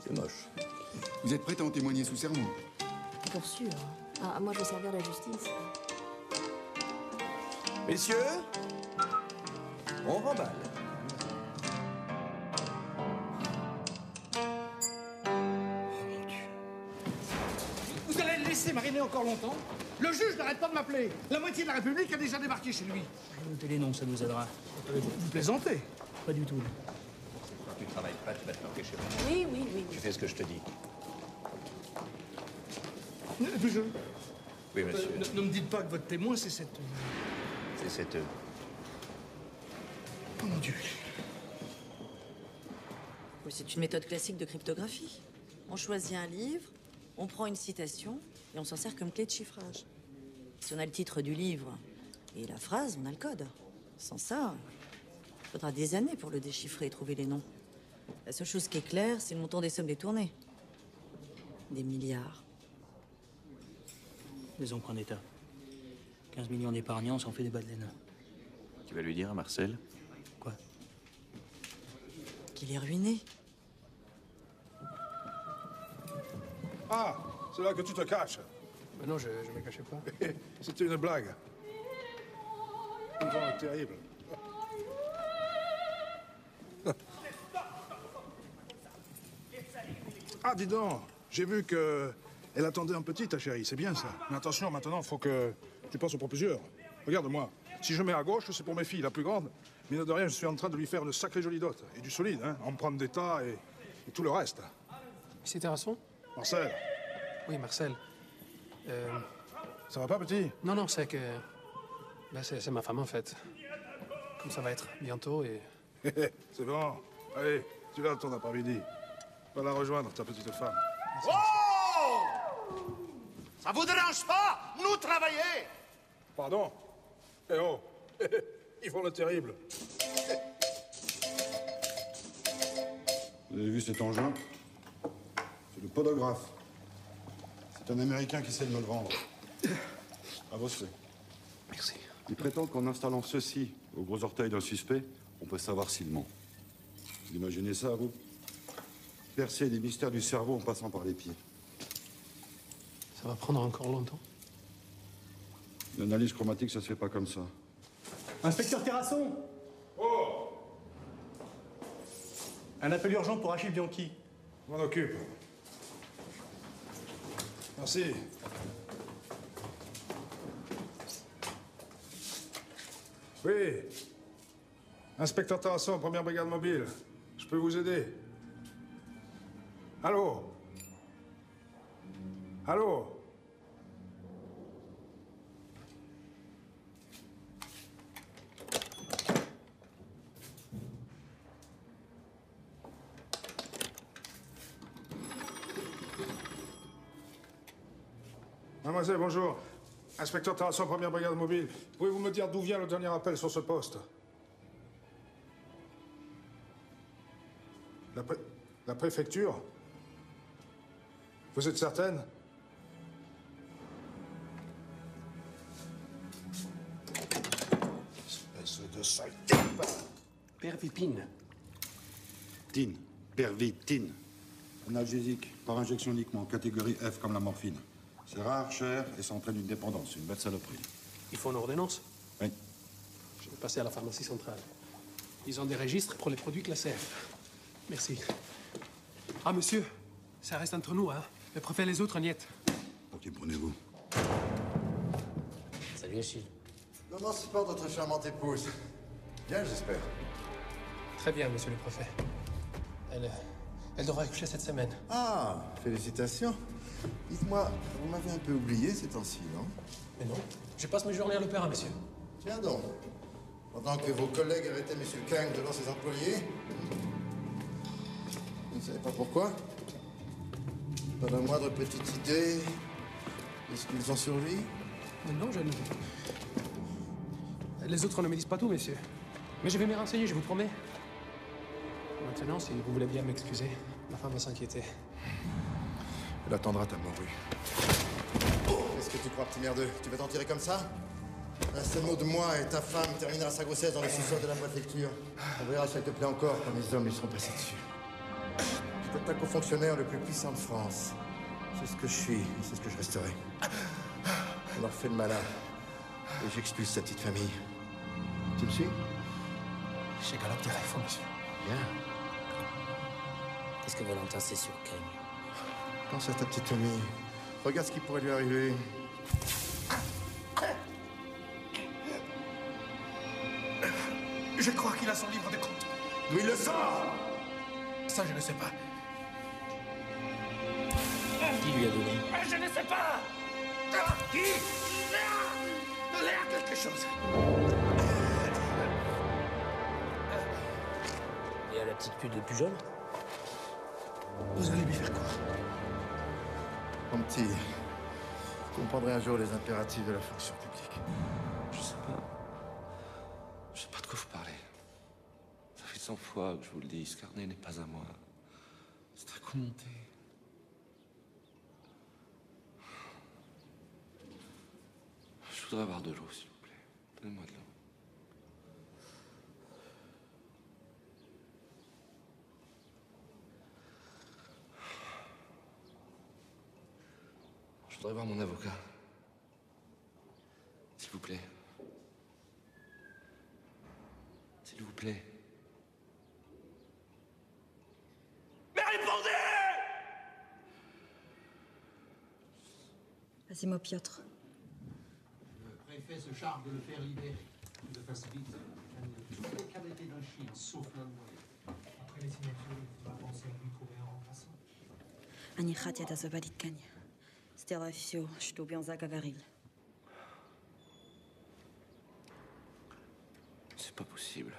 C'est moche. Vous êtes prête à en témoigner sous serment? Pour sûr. Ah, moi, je vais servir la justice. Messieurs, on remballe. Vous allez le laisser mariner encore longtemps Le juge n'arrête pas de m'appeler. La moitié de la République a déjà débarqué chez lui. Notez les noms, ça nous aidera. Vous plaisantez Pas du tout. Tu travailles pas, tu vas te planquer chez moi. Oui, oui, oui. Tu fais ce que je te dis. Je- Oui, monsieur. Euh, ne, ne me dites pas que votre témoin, c'est cette... C'est cette... euh, Oh mon Dieu. Oui, C'est une méthode classique de cryptographie. On choisit un livre, on prend une citation et on s'en sert comme clé de chiffrage. Si on a le titre du livre et la phrase, on a le code. Sans ça, il faudra des années pour le déchiffrer et trouver les noms. La seule chose qui est claire, c'est le montant des sommes détournées. Des milliards. Les emprunts d'État. 15 millions d'épargnants, ça en fait des bas de laine. Tu vas lui dire à Marcel Qu'il est ruiné. Ah, c'est là que tu te caches. Mais non, je ne me cachais pas. C'était une blague. Une vent terrible. Ah, dis donc, j'ai vu que elle attendait un petit, ta chérie, c'est bien ça. Mais attention, maintenant, faut que tu passes pour plusieurs. Regarde-moi, si je mets à gauche, c'est pour mes filles, la plus grande. Mais de rien, je suis en train de lui faire une sacrée jolie dot. Et du solide, hein, empreinte d'État et, et tout le reste. C'est Terrasson Marcel, Oui, Marcel. Euh, ça va pas, petit? Non, non, c'est que. Ben, c'est c'est ma femme, en fait. Comme ça va être bientôt et. c'est bon. Allez, tu vas ton après-midi. Va la rejoindre, ta petite femme. Oh Ça vous dérange pas Nous travailler Pardon Eh oh Ils font le terrible. Vous avez vu cet engin C'est le podographe. C'est un Américain qui essaie de me le vendre. À vos souhaits. Merci. Il prétend qu'en installant ceci au gros orteil d'un suspect, on peut savoir s'il ment. Vous imaginez ça, vous? Percer les mystères du cerveau en passant par les pieds. Ça va prendre encore longtemps. L'analyse chromatique, ça se fait pas comme ça. Inspecteur Terrasson Oh Un appel urgent pour Achille Bianchi. Je m'en occupe. Merci. Oui. Inspecteur Tarasson, première brigade mobile. Je peux vous aider Allô Allô? Mademoiselle, bonjour. Inspecteur Tarasson, première brigade mobile. Pouvez-vous me dire d'où vient le dernier appel sur ce poste? La, pré- la préfecture? Vous êtes certaine? De saleté Pervipine. Tine. Pervitine. Analgésique, par injection uniquement, catégorie F comme la morphine. C'est rare, cher, et ça entraîne une dépendance, une bête saloperie. Il faut une ordonnance Oui. Je vais passer à la pharmacie centrale. Ils ont des registres pour les produits classés F. Merci. Ah, monsieur, ça reste entre nous, hein. Le préfet et les autres, niette. Pour qui prenez-vous? Salut Achille. Comment se porte votre charmante épouse? Bien, j'espère. Très bien, monsieur le préfet. Elle, elle devra accoucher cette semaine. Ah, félicitations. Dites-moi, vous m'avez un peu oublié ces temps-ci, non? Mais non, je passe mes journées à l'opéra, monsieur. Tiens donc. Pendant que vos collègues arrêtaient M. Kang devant ses employés. Vous ne savez pas pourquoi? Pas la moindre petite idée de ce qu'ils ont sur lui Mais non, je ne... Les autres ne me disent pas tout, monsieur. Mais je vais me renseigner, je vous promets. Maintenant, si vous voulez bien m'excuser, ma femme va s'inquiéter. Elle attendra ta morue. Qu'est-ce que tu crois, petit merdeux Tu vas t'en tirer comme ça? Un seul mot de moi et ta femme terminera sa grossesse dans le sous-sol de la préfecture. On verra si elle te plaît encore quand les hommes lui seront passés dessus. Je t'attaque au fonctionnaire le plus puissant de France. C'est ce que je suis et c'est ce que je resterai. On leur fait le malin. Et j'expulse sa petite famille. Tu me suis? J'ai galopé il faut, monsieur. Bien. Qu'est-ce que Valentin sait sur Kang Pense à ta petite famille. Regarde ce qui pourrait lui arriver. Je crois qu'il a son livre de compte. D'où il le sort Ça, je ne sais pas. Qui lui a donné? Je ne sais pas Qui? Léa Léa quelque chose Et à la petite pute de plus jeune Vous allez lui faire quoi? Mon petit, vous comprendrez un jour les impératifs de la fonction publique. Je sais pas. Je sais pas de quoi vous parlez. Ça fait cent fois que je vous le dis, ce carnet n'est pas à moi. C'est très commenté. Je voudrais avoir de l'eau, s'il vous plaît. Donnez-moi de l'eau. Je voudrais voir mon avocat. S'il vous plaît. S'il vous plaît. Mais répondez Vas-y-moi, Piotr. Le préfet se charge de le faire libérer. De facilite toutes les cavités d'un chien, sauf la loi. Après les signatures, il faudra penser à lui trouver un remplaçant. Stelafio, Stubianza Cavaril. C'est pas possible.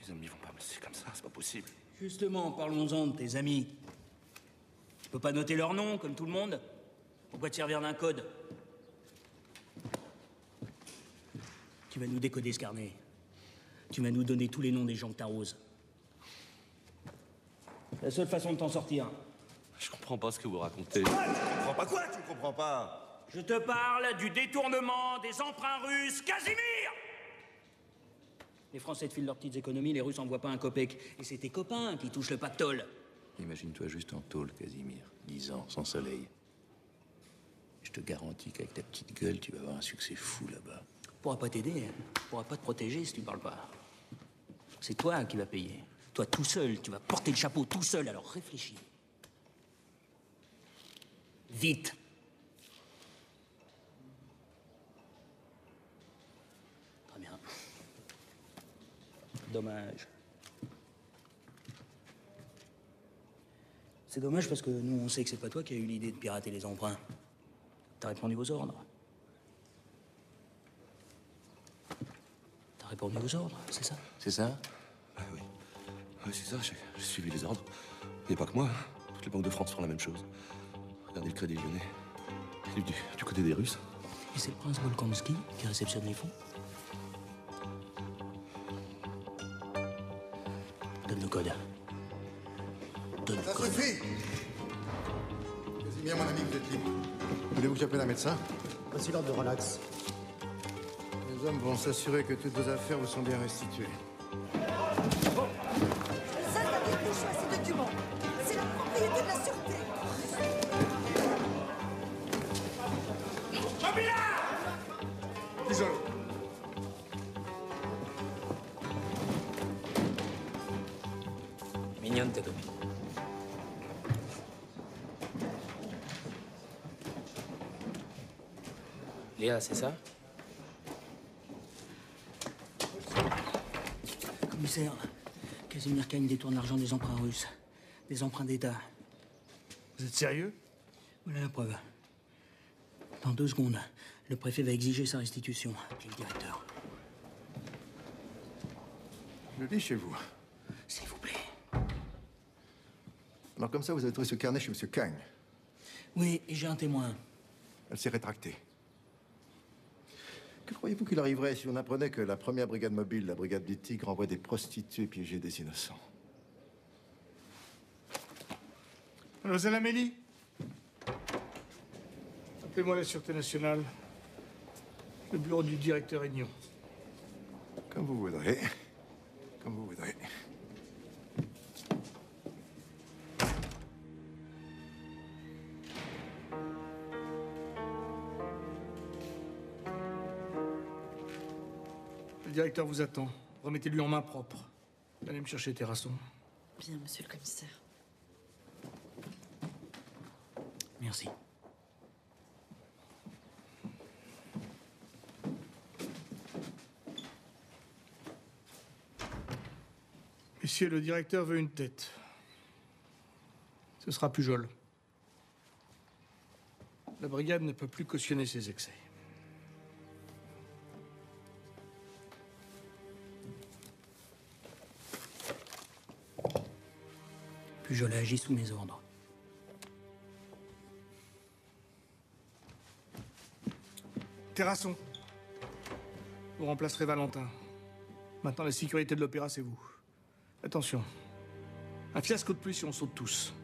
Mes amis vont pas me laisser comme ça, c'est pas possible. Justement, parlons-en de tes amis. Tu peux pas noter leur nom, comme tout le monde Pourquoi te servir d'un code Tu vas nous décoder ce carnet. Tu vas nous donner tous les noms des gens que t'arroses. La seule façon de t'en sortir, je comprends pas ce que vous racontez. Tu comprends pas quoi Tu comprends pas? Je te parle du détournement des emprunts russes, Casimir Les Français te filent leurs petites économies, les Russes envoient pas un copec. Et c'est tes copains qui touchent le pactole. Imagine-toi juste en tôle, Casimir. Dix ans, sans soleil. Je te garantis qu'avec ta petite gueule, tu vas avoir un succès fou là-bas. pourra pas t'aider, hein. pourra pas te protéger si tu parles pas. C'est toi qui vas payer. Toi tout seul, tu vas porter le chapeau tout seul, alors réfléchis. Vite Très bien. Dommage. C'est dommage parce que nous, on sait que c'est pas toi qui as eu l'idée de pirater les emprunts. T'as répondu aux ordres. T'as répondu aux ordres, c'est ça? C'est ça? Ah oui. Oui, c'est ça, j'ai suivi les ordres. Il n'y a pas que moi. hein. Toutes les banques de France font la même chose. Regardez le crédit lyonnais. Du côté des Russes. Et c'est le prince Volkansky qui réceptionne les fonds Donne le code. Donne Ça le code. suffit Casimir, mon ami, vous êtes libre. Voulez-vous que j'appelle un médecin? Voici l'ordre de relax. Les hommes vont s'assurer que toutes vos affaires vous sont bien restituées. C'est ça Commissaire, Casimir Kane détourne l'argent des emprunts russes. Des emprunts d'État. Vous êtes sérieux? Voilà la preuve. Dans deux secondes, le préfet va exiger sa restitution. Puis le directeur. Je lis chez vous. S'il vous plaît. Alors comme ça, vous avez trouvé ce carnet chez M. Kang. Oui, et j'ai un témoin. Elle s'est rétractée. Que croyez-vous qu'il arriverait si on apprenait que la première brigade mobile, la brigade du Tigre, envoie des prostituées piéger des innocents? Mademoiselle Amélie Appelez-moi la Sûreté nationale. Le bureau du directeur Aignan. Comme vous voudrez. Comme vous voudrez. Directeur vous attend. Remettez-lui en main propre. Allez me chercher Terrasson. Bien, monsieur le commissaire. Merci. Messieurs, le directeur veut une tête. Ce sera Pujol. La brigade ne peut plus cautionner ses excès. Je l'ai agi sous mes ordres. Terrasson. Vous remplacerez Valentin. Maintenant, la sécurité de l'opéra, c'est vous. Attention. Un fiasco de plus si on saute tous.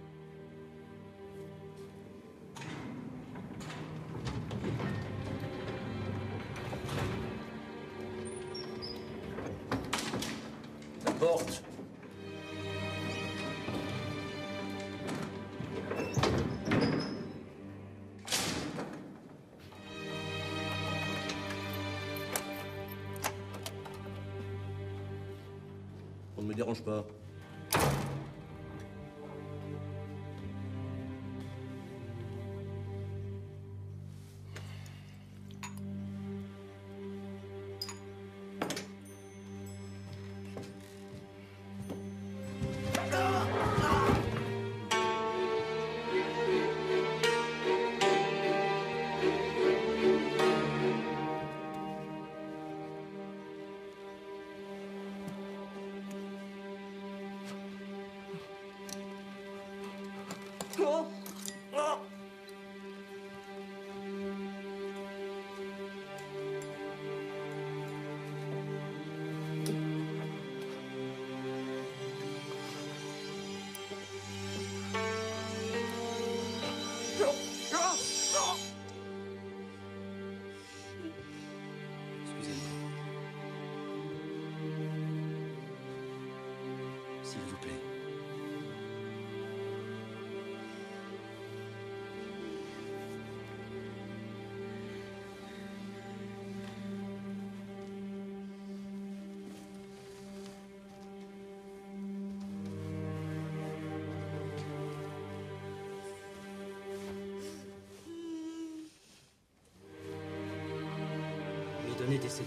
On ne me dérange pas.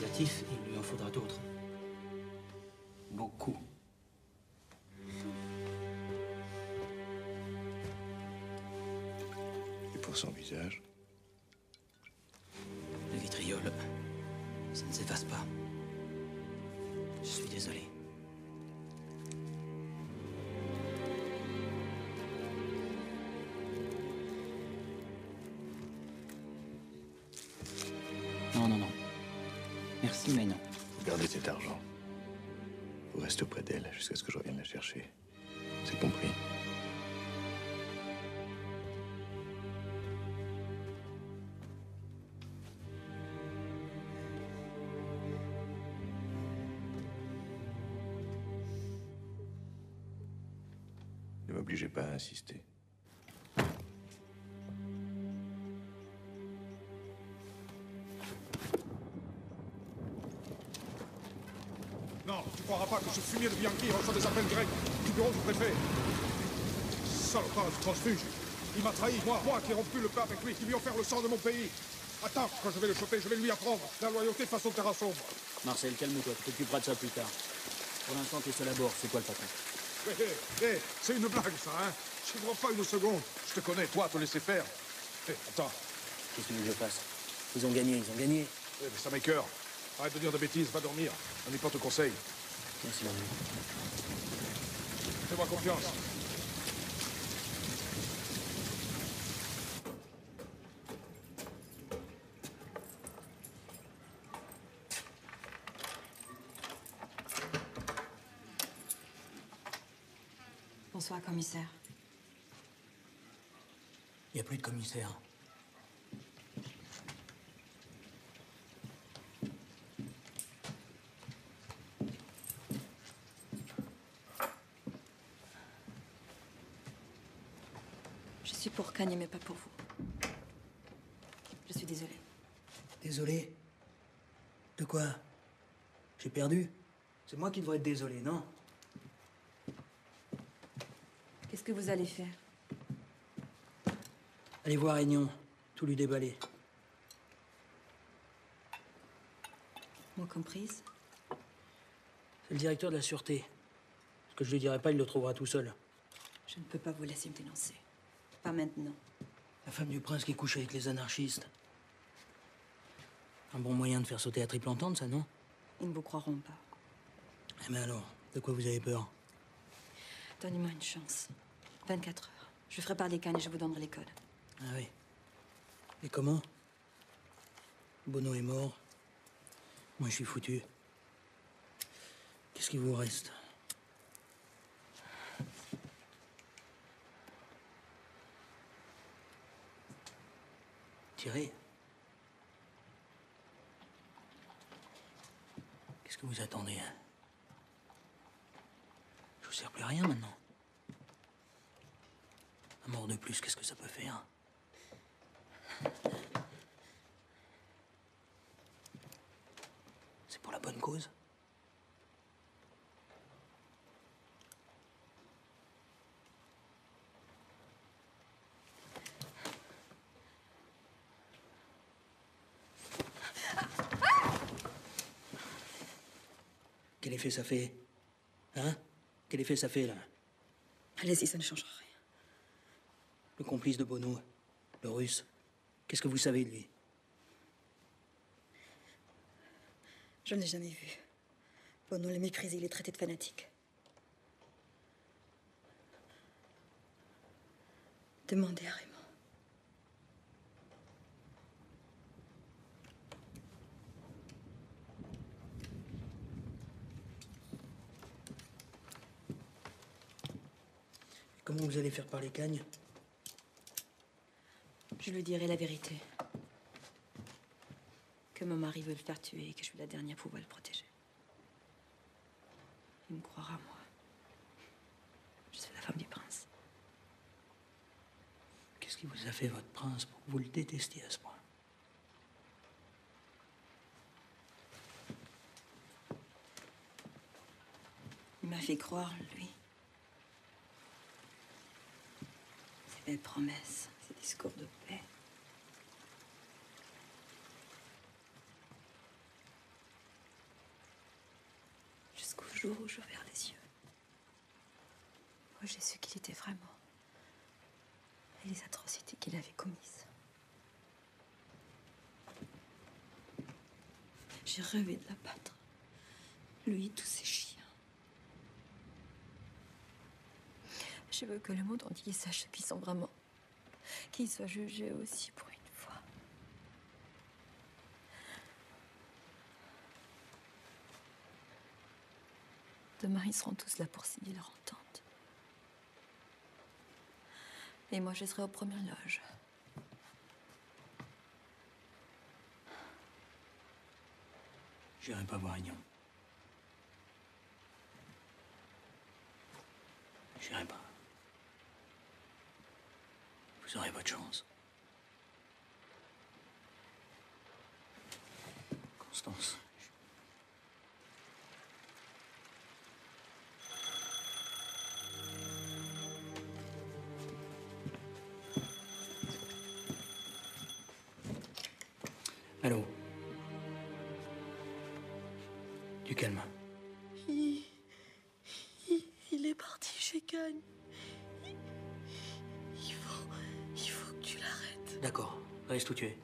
Il lui en faudra d'autres. Beaucoup. Et pour son visage? Mais non. Gardez cet argent. Vous restez auprès d'elle jusqu'à ce que je revienne la chercher. C'est compris. De Bianchi reçoit des appels directs du bureau du préfet. Salopard du transfuge. Il m'a trahi, moi, moi qui ai rompu le pain avec lui, qui lui ai offert le sang de mon pays. Attends, quand je vais le choper, je vais lui apprendre la loyauté face au terrain sombre. Marcel, calme-toi, tu t'occuperas de ça plus tard. Pour l'instant, t'es seul à bord, c'est quoi le patron? Hé, hé, hé, c'est une blague, ça, hein? Je ne pas une seconde. Je te connais, toi, te laisser faire. Hé, attends. Qu'est-ce que tu je fasse? Ils ont gagné, ils ont gagné. Eh, mais ça m'écœure. Arrête de dire de bêtises, va dormir. On n'y pas te conseille. Merci, Manu. Fais-moi confiance. Bonsoir, commissaire. Il n'y a plus de commissaire. Je Kanye, mais pas pour vous. Je suis désolée. Désolé De quoi J'ai perdu C'est moi qui devrais être désolé, non Qu'est-ce que vous allez faire Allez voir Aignon, tout lui déballer. Moi comprise C'est le directeur de la sûreté. Ce que je lui dirai pas, il le trouvera tout seul. Je ne peux pas vous laisser me dénoncer. Pas maintenant. La femme du prince qui couche avec les anarchistes. Un bon moyen de faire sauter la triple entente, ça, non? Ils ne vous croiront pas. Eh mais alors, de quoi vous avez peur? Donnez-moi une chance. 24 heures. Je ferai parler Kanye et je vous donnerai les codes. Ah oui. Et comment? Bono est mort. Moi, je suis foutu. Qu'est-ce qui vous reste? Qu'est-ce que vous attendez hein? Je vous sers plus à rien maintenant. Un mort de plus, qu'est-ce que ça peut faire? C'est pour la bonne cause? Effet ça fait Hein? Quel effet ça fait, là? Allez-y, ça ne changera rien. Le complice de Bono, le russe. Qu'est-ce que vous savez de lui? Je ne l'ai jamais vu. Bono le méprise, il est traité de fanatique. Demandez à Raymond. Comment vous allez faire parler Cagne Je lui dirai la vérité. Que mon mari veut le faire tuer et que je suis la dernière pouvoir le protéger. Il me croira, moi. Je suis la femme du prince. Qu'est-ce qui vous a fait votre prince pour que vous le détestiez à ce point? Il m'a fait croire belles promesses, ses discours de paix. Jusqu'au jour où j'ouvert les yeux. Moi, j'ai su qu'il était vraiment. Et les atrocités qu'il avait commises. J'ai rêvé de l'abattre. Lui, tous ses chiens. Je veux que le monde entier sache ce qu'ils sont vraiment. Qu'ils soient jugés aussi pour une fois. Demain, ils seront tous là pour signer leur entente. Et moi, je serai aux premières loges. J'irai pas voir Ignon. J'irai pas. Vous aurez votre chance. Constance. Allô Du calme. D'accord, reste où tu es.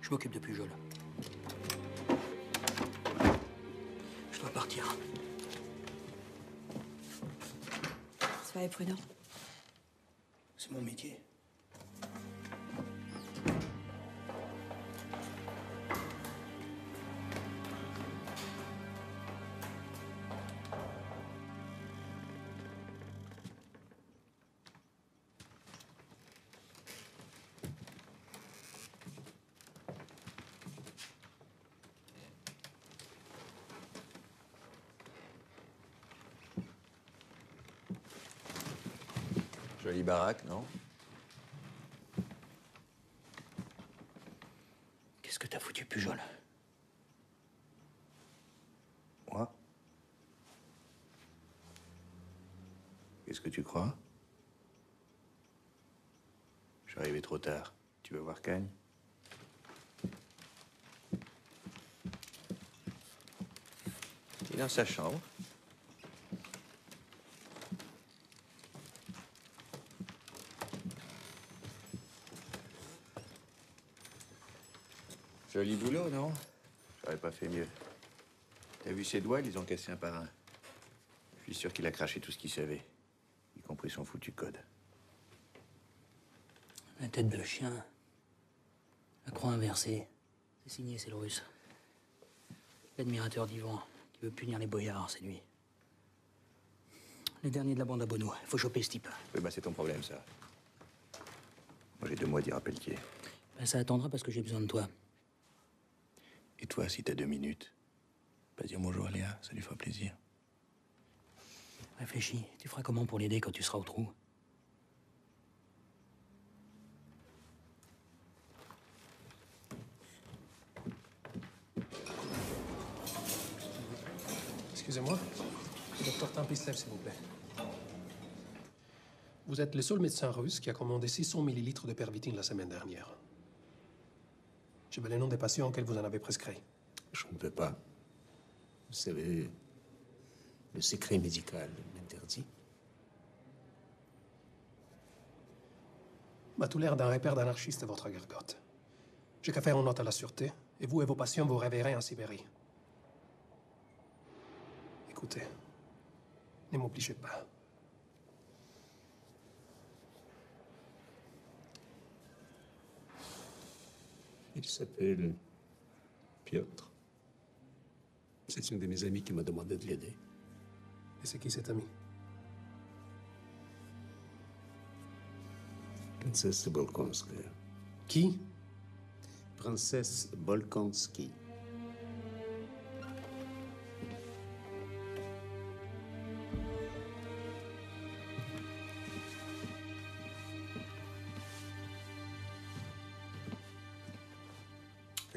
Je m'occupe de Pujol. Je dois partir. Soyez prudent. C'est mon métier. Baraque, non? Qu'est-ce que t'as foutu, Pujol? Moi? Qu'est-ce que tu crois? Je suis arrivé trop tard. Tu veux voir Cagne Il est dans sa chambre. Joli boulot, non? J'aurais pas fait mieux. T'as vu ses doigts, ils les ont cassés un par un? Je suis sûr qu'il a craché tout ce qu'il savait, y compris son foutu code. La tête de chien. La croix inversée. C'est signé, c'est le russe. L'admirateur d'Ivan, qui veut punir les boyards, c'est lui. Les derniers de la bande à Bono. Il faut choper ce type. Oui, bah c'est ton problème, ça. Moi, j'ai deux mois à dire à Pelletier. Ben, ça attendra parce que j'ai besoin de toi. Toi, si t'as deux minutes, pas dire bonjour à Léa, ça lui fera plaisir. Réfléchis. Tu feras comment pour l'aider quand tu seras au trou? Excusez-moi. Docteur Tempislev, s'il vous plaît. Vous êtes le seul médecin russe qui a commandé 600 millilitres de pervitine la semaine dernière. Je veux les noms des patients auxquels vous en avez prescrit. Je ne peux pas. Vous savez, le secret médical m'interdit. M'a tout l'air d'un repère d'anarchistes, votre gargote. J'ai qu'à faire une note à la sûreté, et vous et vos patients vous réveillerez en Sibérie. Écoutez, ne m'obligez pas. Il s'appelle Piotr. C'est une de mes amies qui m'a demandé de l'aider. Et c'est qui cet ami? Princesse Bolkonskaya. Qui? Princesse Bolkonsky.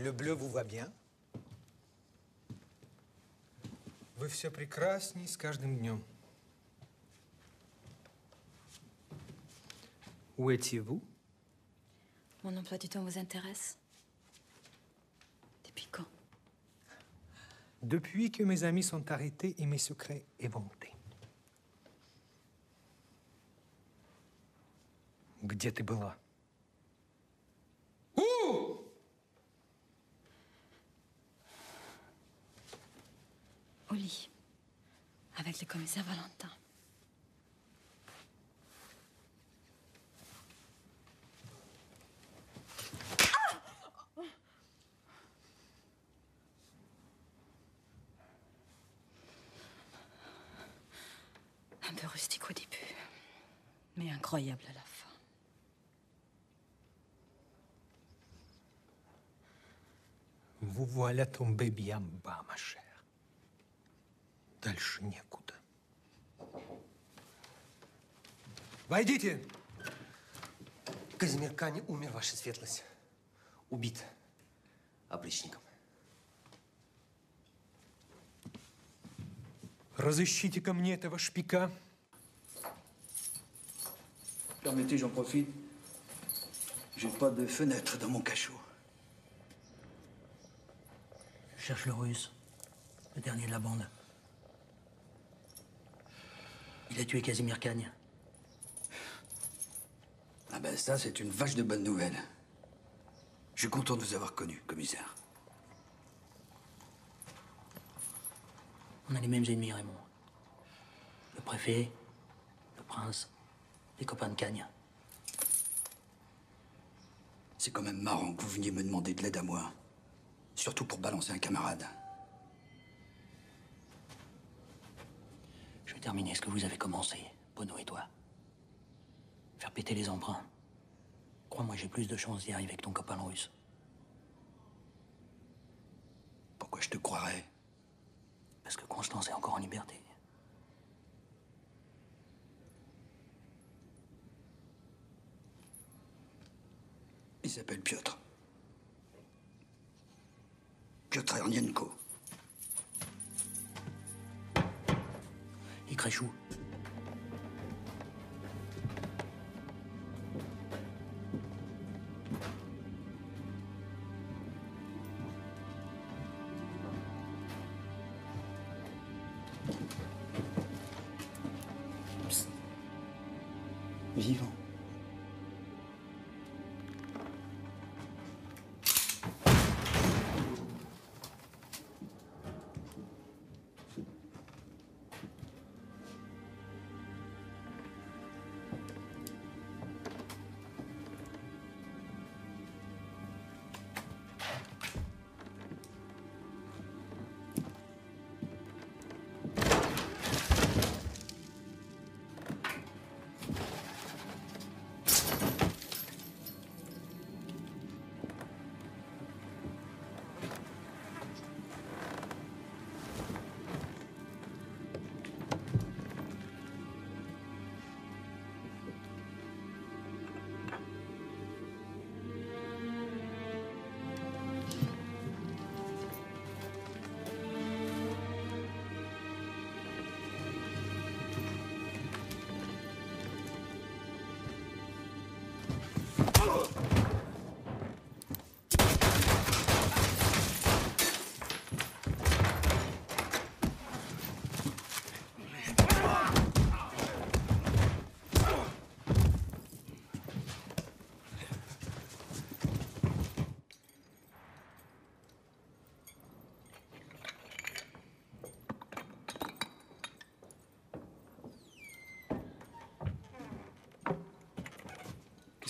Le bleu vous va bien Вы все прекрасней с каждым днем. Où étiez-vous Mon emploi du temps vous intéresse Depuis quand Depuis que mes amis sont arrêtés et mes secrets éventés. Где ты была Avec le commissaire Valentin. Un peu rustique au début, mais incroyable à la fin. Vous voilà tombé bien bas, ma chère. Дальше некуда. Войдите! Казимир Кани умер, ваша светлость. Убит опричником. Разыщите ко мне этого шпика. Permettez, j'en profite. J'ai pas de fenêtre dans mon cachot. Je cherche le russe, le dernier de la bande. Il a tué Casimir Cagne. Ah ben ça, c'est une vache de bonne nouvelle. Je suis content de vous avoir connu, commissaire. On a les mêmes ennemis, Raymond. Le préfet, le prince, les copains de Cagne. C'est quand même marrant que vous veniez me demander de l'aide à moi. Surtout pour balancer un camarade. Terminer ce que vous avez commencé, Bono et toi. Faire péter les emprunts. Crois-moi, j'ai plus de chances d'y arriver avec ton copain russe. Pourquoi je te croirais? Parce que Constance est encore en liberté. Il s'appelle Piotr. Piotr Ernienko. Il Créchou.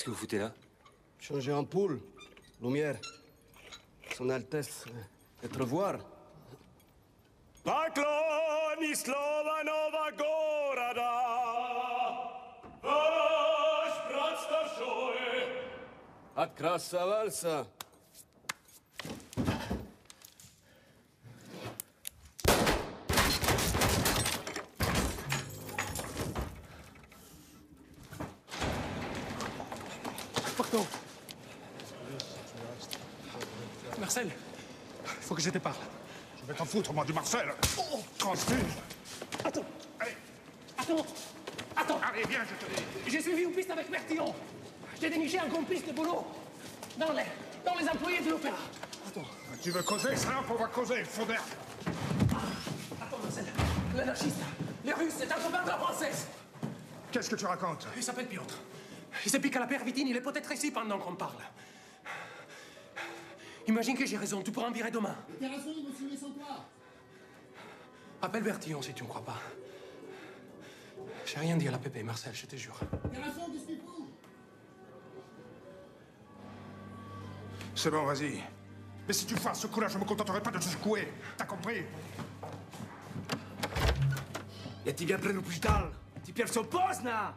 que vous foutez là Changer ampoule, lumière. Son Altesse, euh, être voir. Pakloni slova nova gorada, vaš. At krasa valsa. Foutre, moi, du Marcel. Oh. Transfuge. Attends. Attends. Attends. Allez, viens, je te dis. J'ai suivi une piste avec Bertillon. J'ai déniché un complice de boulot dans les, dans les employés de l'opéra. Attends. Tu veux causer C'est là qu'on va causer, Faudert. Attends, Marcel. L'anarchiste, les Russes, c'est un copain de la française. Qu'est-ce que tu racontes? Il s'appelle Piotr. Il se pique à la pervitine, il est peut-être ici pendant qu'on parle. Imagine que j'ai raison, tu pourras me virer demain. T'as raison, ils vont sans toi. Appelle Bertillon si tu ne crois pas. J'ai rien dit à la pépé, Marcel, je te jure. T'as raison, qu'est-ce C'est bon, vas-y. Mais si tu fasses ce coup-là, je me contenterai pas de te secouer. T'as compris? Et tu viens près le plus. Tu perds son poste, là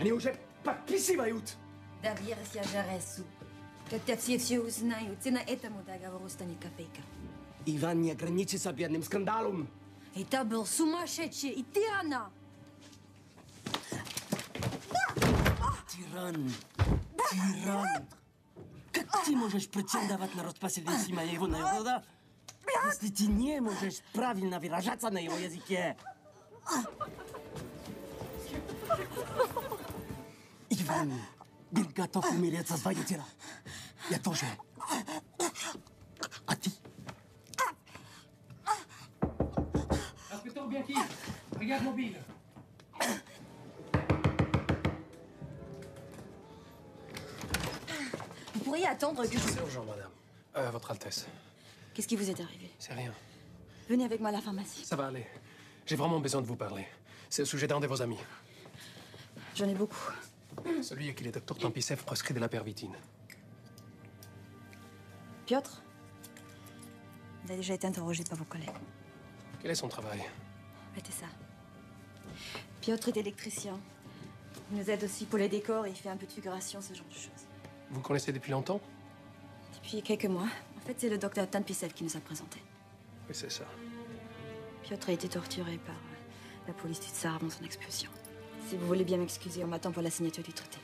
Allez, j'ai pas pissé, Mayout. D'ailleurs, si j'arrête sous Когда все все узнают, и на этому договору станет копейка. Иван не ограничится бедным скандалом. Это был сумасшедший, и ты она! Тиран. Тиран. Как ты можешь претендовать на распоследствие моего народа, если ты не можешь правильно выражаться на его языке? Иван был готов умереть за свое тело. Я тоже. А ты? Inspecteur Bianchi, regarde mobile. Vous pourriez attendre que je... C'est urgent, madame. Euh, votre Altesse. Qu'est-ce qui vous est arrivé C'est rien. Venez avec moi à la pharmacie. Ça va aller. J'ai vraiment besoin de vous parler. C'est au sujet d'un de vos amis. J'en ai beaucoup. Celui à qui le docteur Tampisev prescrit de la pervitine. Piotr? Il a déjà été interrogé par vos collègues. Quel est son travail? Mettez ça. Piotr est électricien. Il nous aide aussi pour les décors et il fait un peu de figuration, ce genre de choses. Vous connaissez depuis longtemps? Depuis quelques mois. En fait, c'est le docteur Tanpisev qui nous a présenté. Oui, c'est ça. Piotr a été torturé par euh, la police du tsar avant son expulsion. Si vous voulez bien m'excuser, on m'attend pour la signature du traité.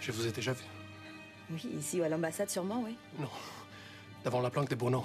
Je vous ai déjà vu. Oui, ici ou à l'ambassade, sûrement, oui. Non. Devant la planque de Bournon.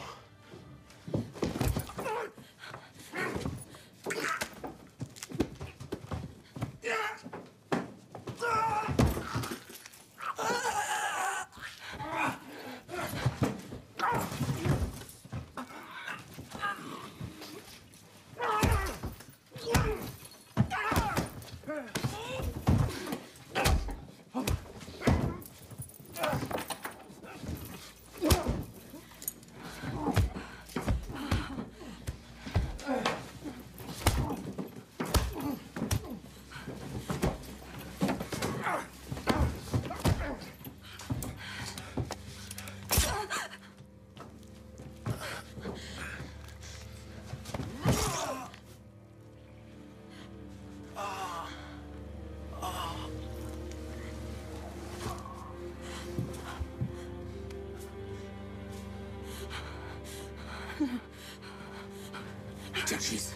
Till she's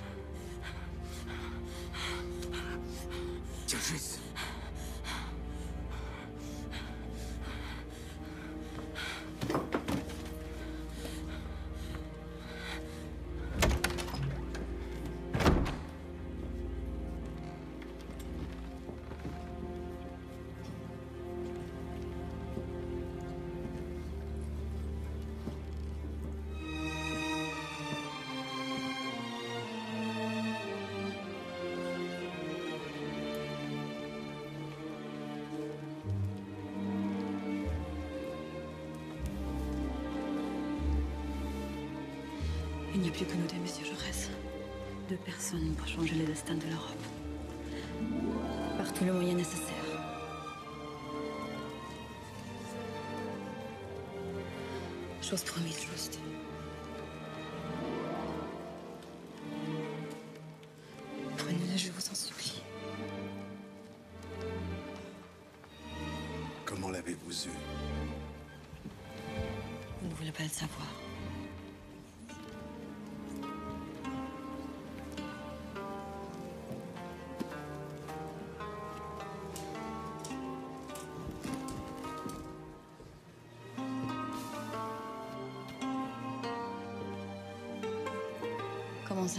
Plus que nous deux, monsieur Jaurès. Deux personnes pour changer le destin de l'Europe. Par tous les moyens nécessaires. Chose promise, chose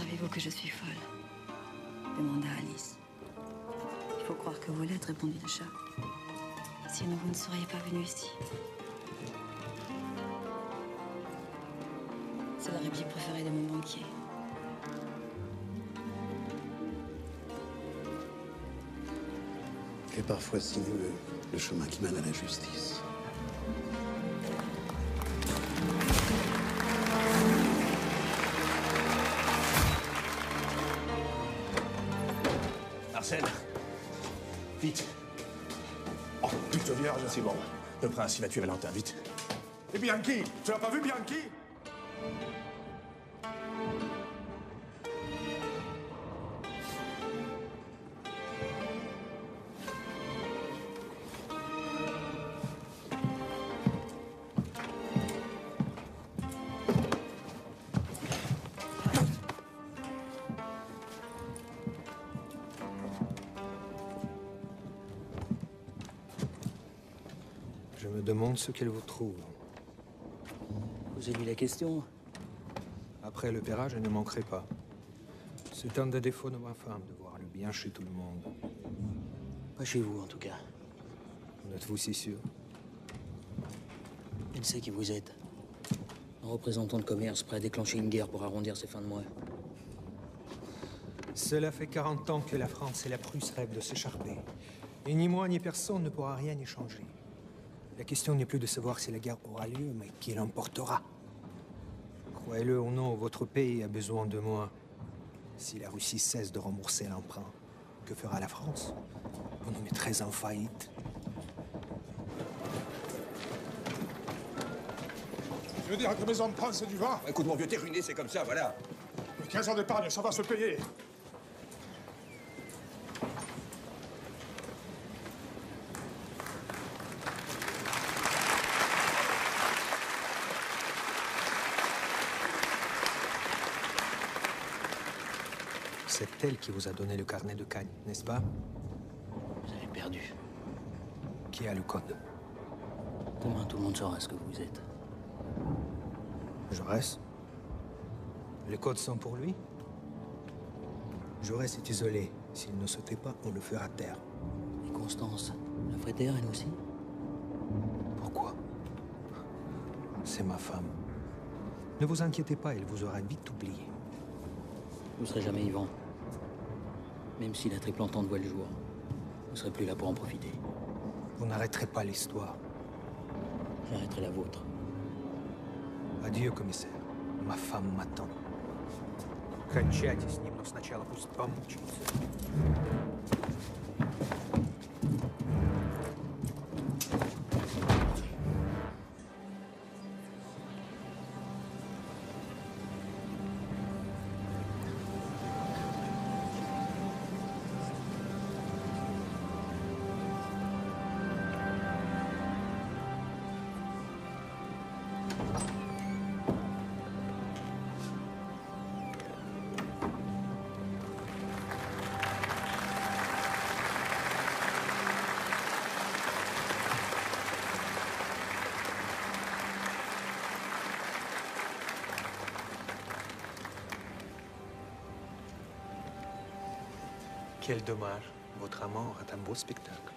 savez-vous que je suis folle demanda Alice. Il faut croire que vous l'êtes, répondit le chat. Sinon, vous ne seriez pas venu ici. C'est la réplique préférée de mon banquier. Et parfois sinueux, le chemin qui mène à la justice. Prince, il va tuer Valentin, vite. Et Bianchi Tu l'as pas vu, Bianchi? Demande ce qu'elle vous trouve. Posez-lui la question. Après l'opéra, je ne manquerai pas. C'est un des défauts de ma femme, de voir le bien chez tout le monde. Pas chez vous, en tout cas. En êtes-vous si sûr? Elle sait qui vous êtes. Un représentant de commerce prêt à déclencher une guerre pour arrondir ses fins de mois. Cela fait 40 ans que la France et la Prusse rêvent de s'écharper. Et ni moi ni personne ne pourra rien y changer. La question n'est plus de savoir si la guerre aura lieu, mais qui l'emportera. Croyez-le ou non, votre pays a besoin de moi. Si la Russie cesse de rembourser l'emprunt, que fera la France? Vous nous mettrez en faillite. Tu veux dire que mes emprunts, c'est du vent Écoute, mon vieux, t'es ruiné, c'est comme ça, voilà. Mais 15 ans d'épargne, ça va se payer. C'est elle qui vous a donné le carnet de Cagne, n'est-ce pas Vous avez perdu. Qui a le code Demain, tout le monde saura ce que vous êtes. Jaurès Les codes sont pour lui Jaurès est isolé. S'il ne se tait pas, on le fera taire. Et Constance, la ferait taire, elle aussi Pourquoi C'est ma femme. Ne vous inquiétez pas, elle vous aura vite oublié. Vous serez jamais Yvan. Même si la triple entente voit le jour, vous serez plus là pour en profiter. Vous n'arrêterez pas l'histoire. J'arrêterai la vôtre. Adieu, commissaire. Ma femme m'attend. Кончайте с ним, но сначала пусть помучится. Quel dommage. Votre amant aura un beau spectacle.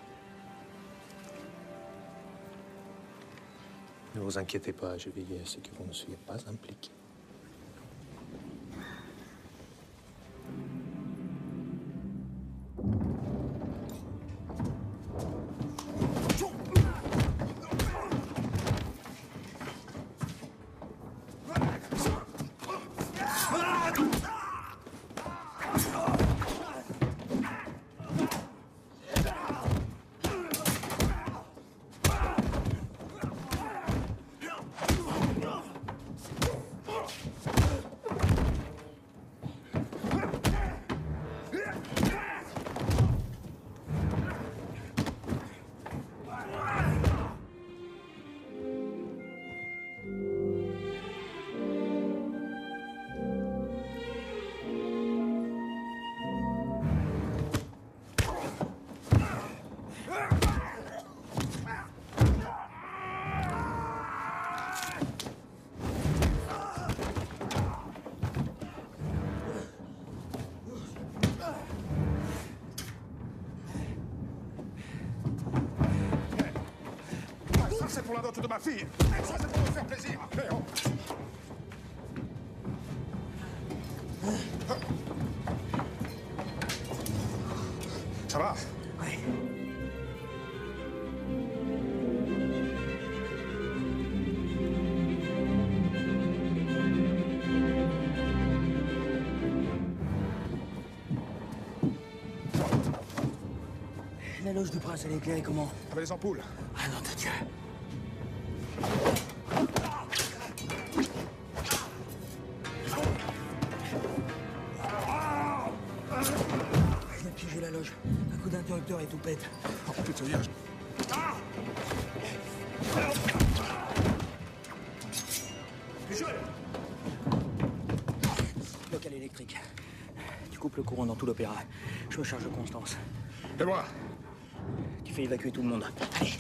Ne vous inquiétez pas, je veille à ce que vous ne soyez pas impliqué. Ma fille. Ça, c'est pour me faire plaisir. Oh. Ça va? Ouais. La loge du prince, elle est éclairée comment? Avec les ampoules. Ah non, de Dieu. Je viens de piéger la loge. Un coup d'interrupteur et tout pète. Oh putain, viens. Local électrique. Tu coupes le courant dans tout l'opéra. Je me charge de Constance. Et moi Tu fais évacuer tout le monde. Allez.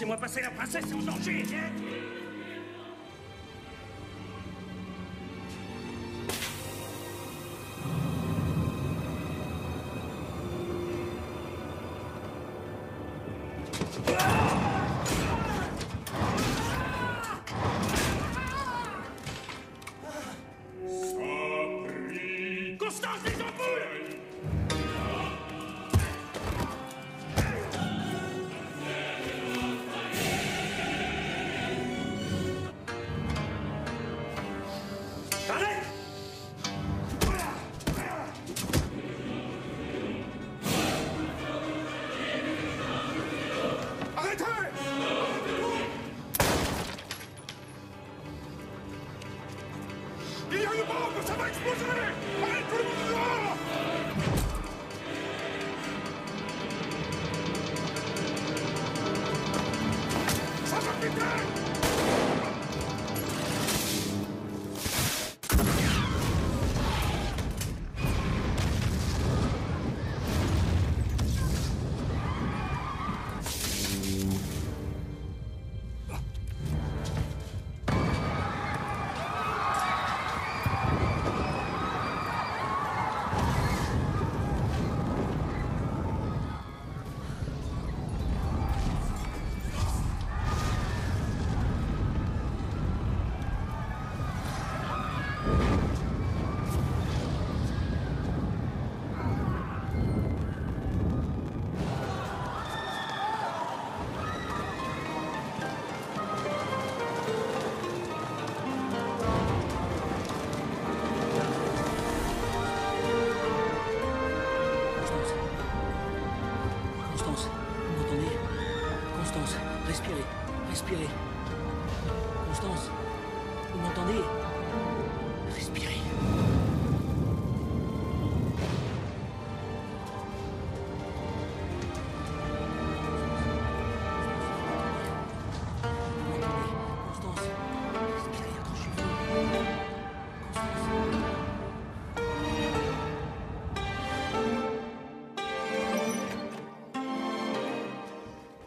Laissez-moi passer, la princesse en danger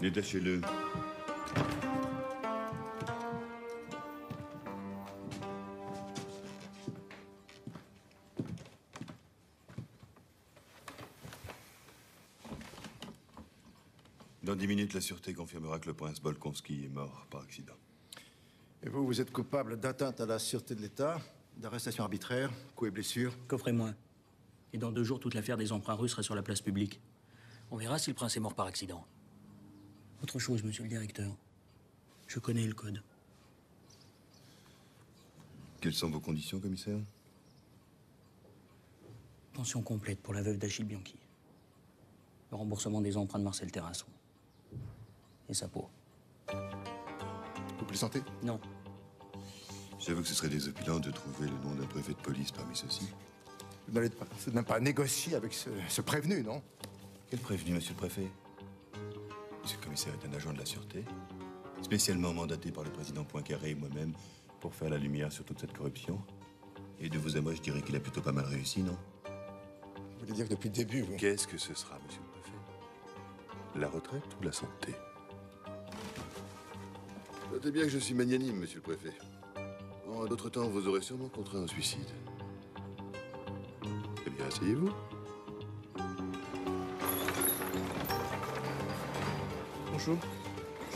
Détachez-le. Dans dix minutes, la sûreté confirmera que le prince Bolkonski est mort par accident. Et vous, vous êtes coupable d'atteinte à la sûreté de l'État, d'arrestation arbitraire, coups et blessures. Coffrez-moi. Et dans deux jours, toute l'affaire des emprunts russes sera sur la place publique. On verra si le prince est mort par accident. Autre chose, monsieur le directeur. Je connais le code. Quelles sont vos conditions, commissaire? Pension complète pour la veuve d'Achille Bianchi. Le remboursement des emprunts de Marcel Terrasson. Et sa peau. Vous plaisantez? Non. J'avoue que ce serait désopilant de trouver le nom d'un préfet de police parmi ceux-ci. Vous n'allez pas, vous n'avez pas négocié avec ce, ce prévenu, non? Quel prévenu, monsieur le préfet? Monsieur le commissaire est un agent de la sûreté, spécialement mandaté par le président Poincaré et moi-même pour faire la lumière sur toute cette corruption. Et de vous à moi, je dirais qu'il a plutôt pas mal réussi, non? Vous voulez dire que depuis le début, vous... Qu'est-ce que ce sera, monsieur le préfet? La retraite ou la santé? Notez bien que je suis magnanime, monsieur le préfet. En d'autres temps, vous aurez sûrement contraint un suicide. Eh bien, asseyez-vous. Bonjour.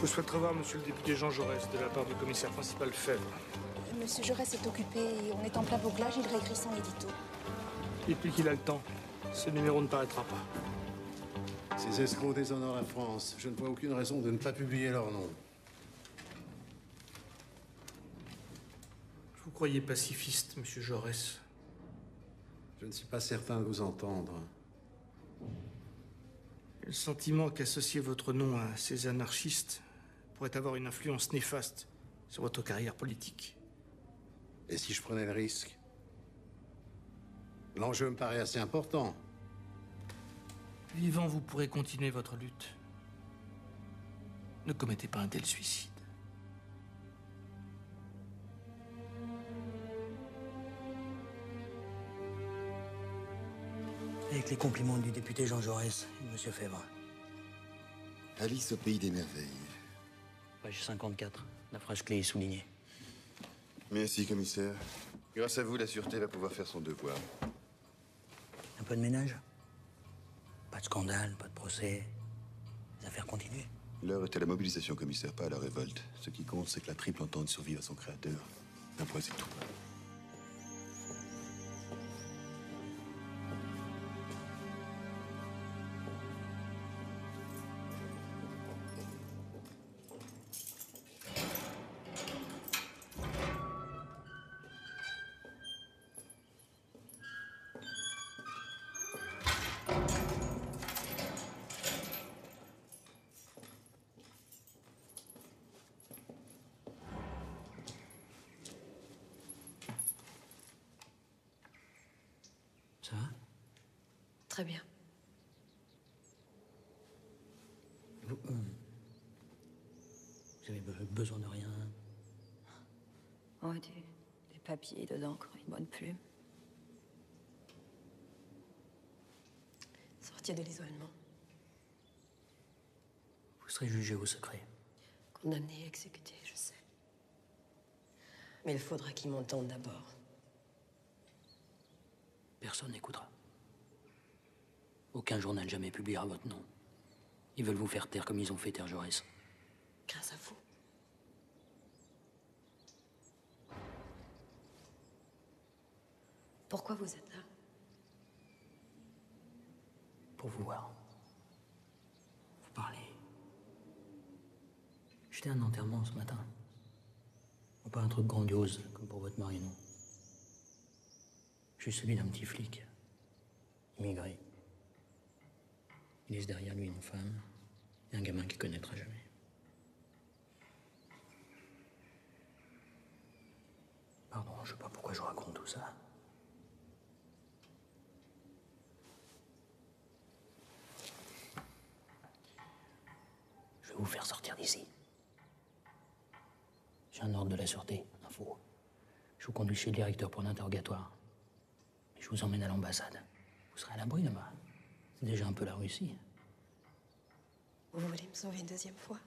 Je souhaiterais voir monsieur le député Jean Jaurès de la part du commissaire principal Fèvre. Monsieur Jaurès est occupé et on est en plein bouclage, il réécrit son édito. Depuis qu'il a le temps, ce numéro ne paraîtra pas. Ces escrocs déshonorent la France. Je ne vois aucune raison de ne pas publier leur nom. Vous croyais pacifiste, monsieur Jaurès? Je ne suis pas certain de vous entendre. J'ai le sentiment qu'associer votre nom à ces anarchistes pourrait avoir une influence néfaste sur votre carrière politique. Et si je prenais le risque? L'enjeu me paraît assez important. Vivant, vous pourrez continuer votre lutte. Ne commettez pas un tel suicide. Avec les compliments du député Jean Jaurès et Monsieur Fèvre. Alice au pays des merveilles. Page 54. La phrase clé est soulignée. Merci, commissaire. Grâce à vous, la sûreté va pouvoir faire son devoir. Un peu de ménage? Pas de scandale, pas de procès. Les affaires continuent. L'heure est à la mobilisation, commissaire, pas à la révolte. Ce qui compte, c'est que la triple entente survive à son créateur. Un point, c'est tout. Papier, de l'encre, une bonne plume. Sortir de l'isolement. Vous serez jugé au secret. Condamné, exécuté, je sais. Mais il faudra qu'ils m'entendent d'abord. Personne n'écoutera. Aucun journal jamais publiera votre nom. Ils veulent vous faire taire comme ils ont fait taire Jaurès. Grâce à vous. Pourquoi vous êtes là? Pour vous voir. Vous parler. J'étais à un enterrement ce matin. Bon, Pas un truc grandiose, comme pour votre mari, non. Juste celui d'un petit flic. Immigré. Il laisse derrière lui une femme et un gamin qu'il connaîtra jamais. Pardon, je sais pas pourquoi je raconte tout ça. Vous faire sortir d'ici. J'ai un ordre de la sûreté, info. Je vous conduis chez le directeur pour l'interrogatoire. Et je vous emmène à l'ambassade. Vous serez à l'abri là-bas. C'est déjà un peu la Russie. Vous voulez me sauver une deuxième fois?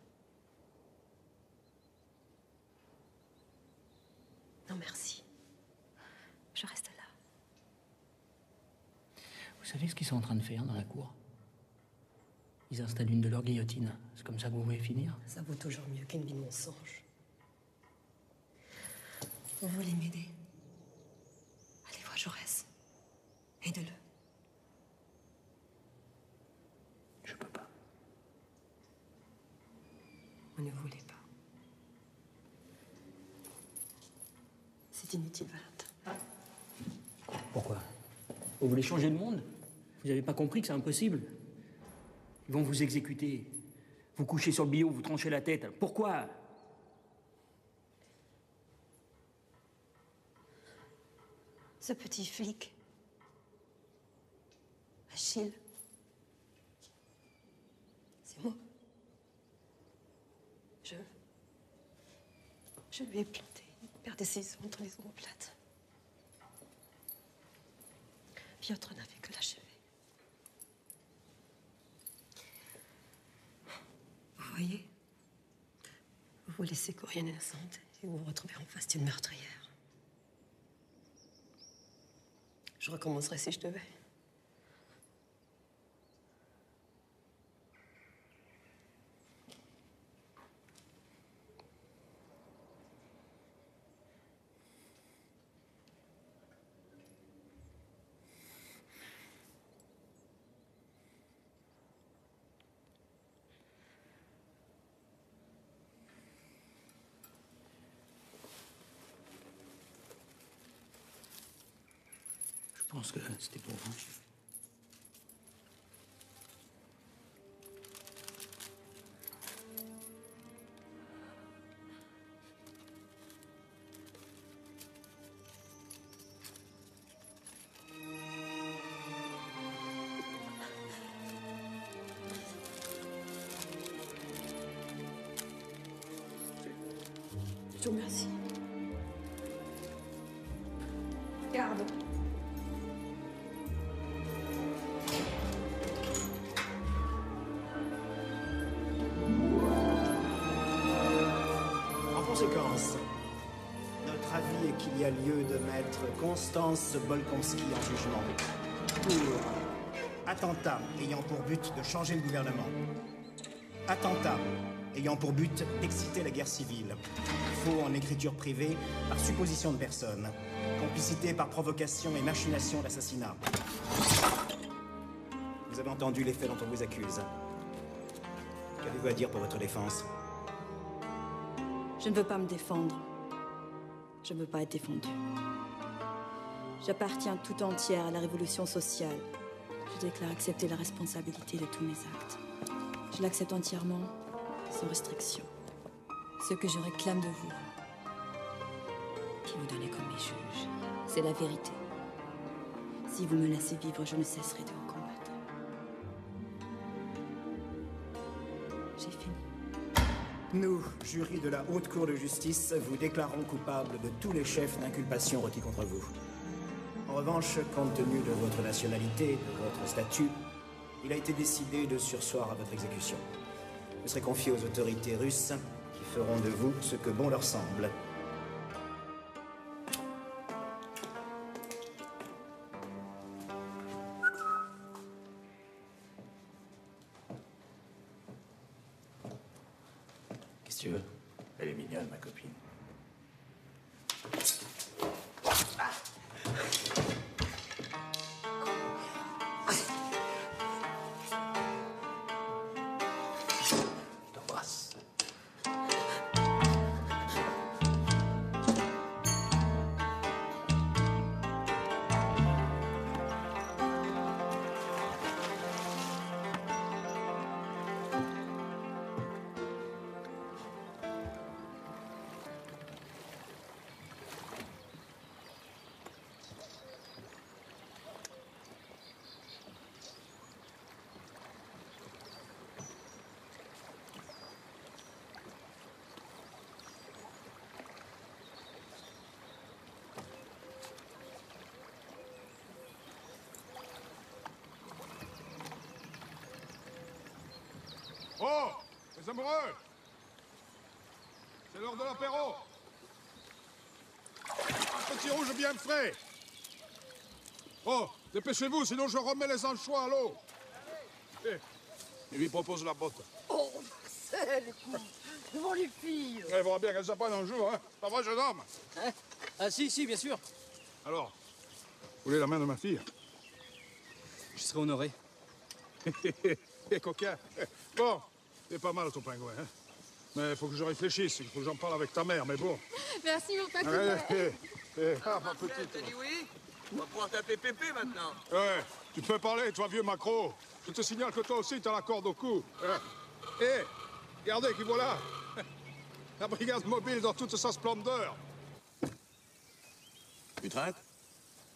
Non, merci. Je reste là. Vous savez ce qu'ils sont en train de faire dans la cour? Ils installent une de leurs guillotines. C'est comme ça que vous voulez finir? Ça vaut toujours mieux qu'une vie de mensonge. Vous voulez m'aider? Allez voir Jaurès. Aide-le. Je peux pas. Vous ne voulez pas. C'est C'est inutile, Valentin. Pourquoi? Vous voulez changer le monde? Vous n'avez pas compris que c'est impossible? Ils vont vous exécuter. Vous couchez sur le billot, vous tranchez la tête. Pourquoi? Ce petit flic. Achille. C'est moi. Je. Je lui ai planté une paire de ciseaux entre les omoplates. Piotr n'a fait que l'achever. Vous voyez Vous vous laissez courir innocente et vous vous retrouvez en face d'une meurtrière. Je recommencerai si je devais. Pense que c'était pour vous. Conséquence, notre avis est qu'il y a lieu de mettre Constance Bolkonski en jugement. Pour attentat ayant pour but de changer le gouvernement, attentat ayant pour but d'exciter la guerre civile, faux en écriture privée par supposition de personne, complicité par provocation et machination d'assassinat. Vous avez entendu les faits dont on vous accuse. Qu'avez-vous à dire pour votre défense? Je ne veux pas me défendre. Je ne veux pas être défendue. J'appartiens tout entière à la révolution sociale. Je déclare accepter la responsabilité de tous mes actes. Je l'accepte entièrement, sans restriction. Ce que je réclame de vous, qui vous donnez comme mes juges, c'est la vérité. Si vous me laissez vivre, je ne cesserai de vous Nous, jury de la Haute Cour de justice, vous déclarons coupable de tous les chefs d'inculpation requis contre vous. En revanche, compte tenu de votre nationalité, de votre statut, il a été décidé de sursoir à votre exécution. Vous serez confié aux autorités russes qui feront de vous ce que bon leur semble. Amoureux C'est l'heure de l'apéro Un petit rouge bien frais Oh Dépêchez-vous, sinon je remets les anchois à l'eau Eh, Il lui propose la botte. Oh, Marcel, écoute, devant les filles. Elle verra bien qu'elle s'apprenne un jour, hein Pas vrai, jeune homme? Ah si, si, bien sûr. Alors Vous voulez la main de ma fille? Je serai honoré. Et coquin Bon, c'est pas mal ton pingouin, hein Mais il faut que je réfléchisse, il faut que j'en parle avec ta mère, mais bon. Merci Allez, coupée. allez, Eh, ah, ma petite. T'as dit oui? On va pouvoir taper Pépé maintenant. Ouais, tu peux parler, toi, vieux macro. Je te signale que toi aussi, t'as la corde au cou. Eh, eh, regardez qui voilà. La brigade mobile dans toute sa splendeur. Tu trinques?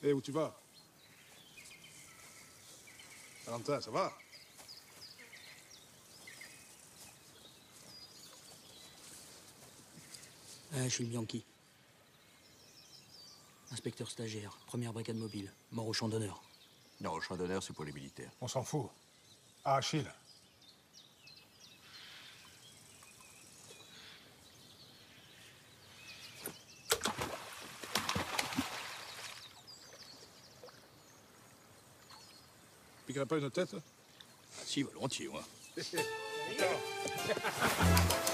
Eh, où tu vas? Valentin, ça va? Ah, je suis le Bianchi. Inspecteur stagiaire, première brigade mobile, mort au champ d'honneur. Non, au champ d'honneur, c'est pour les militaires. On s'en fout. Ah, Achille. Piquerais pas une tête Si, volontiers, moi.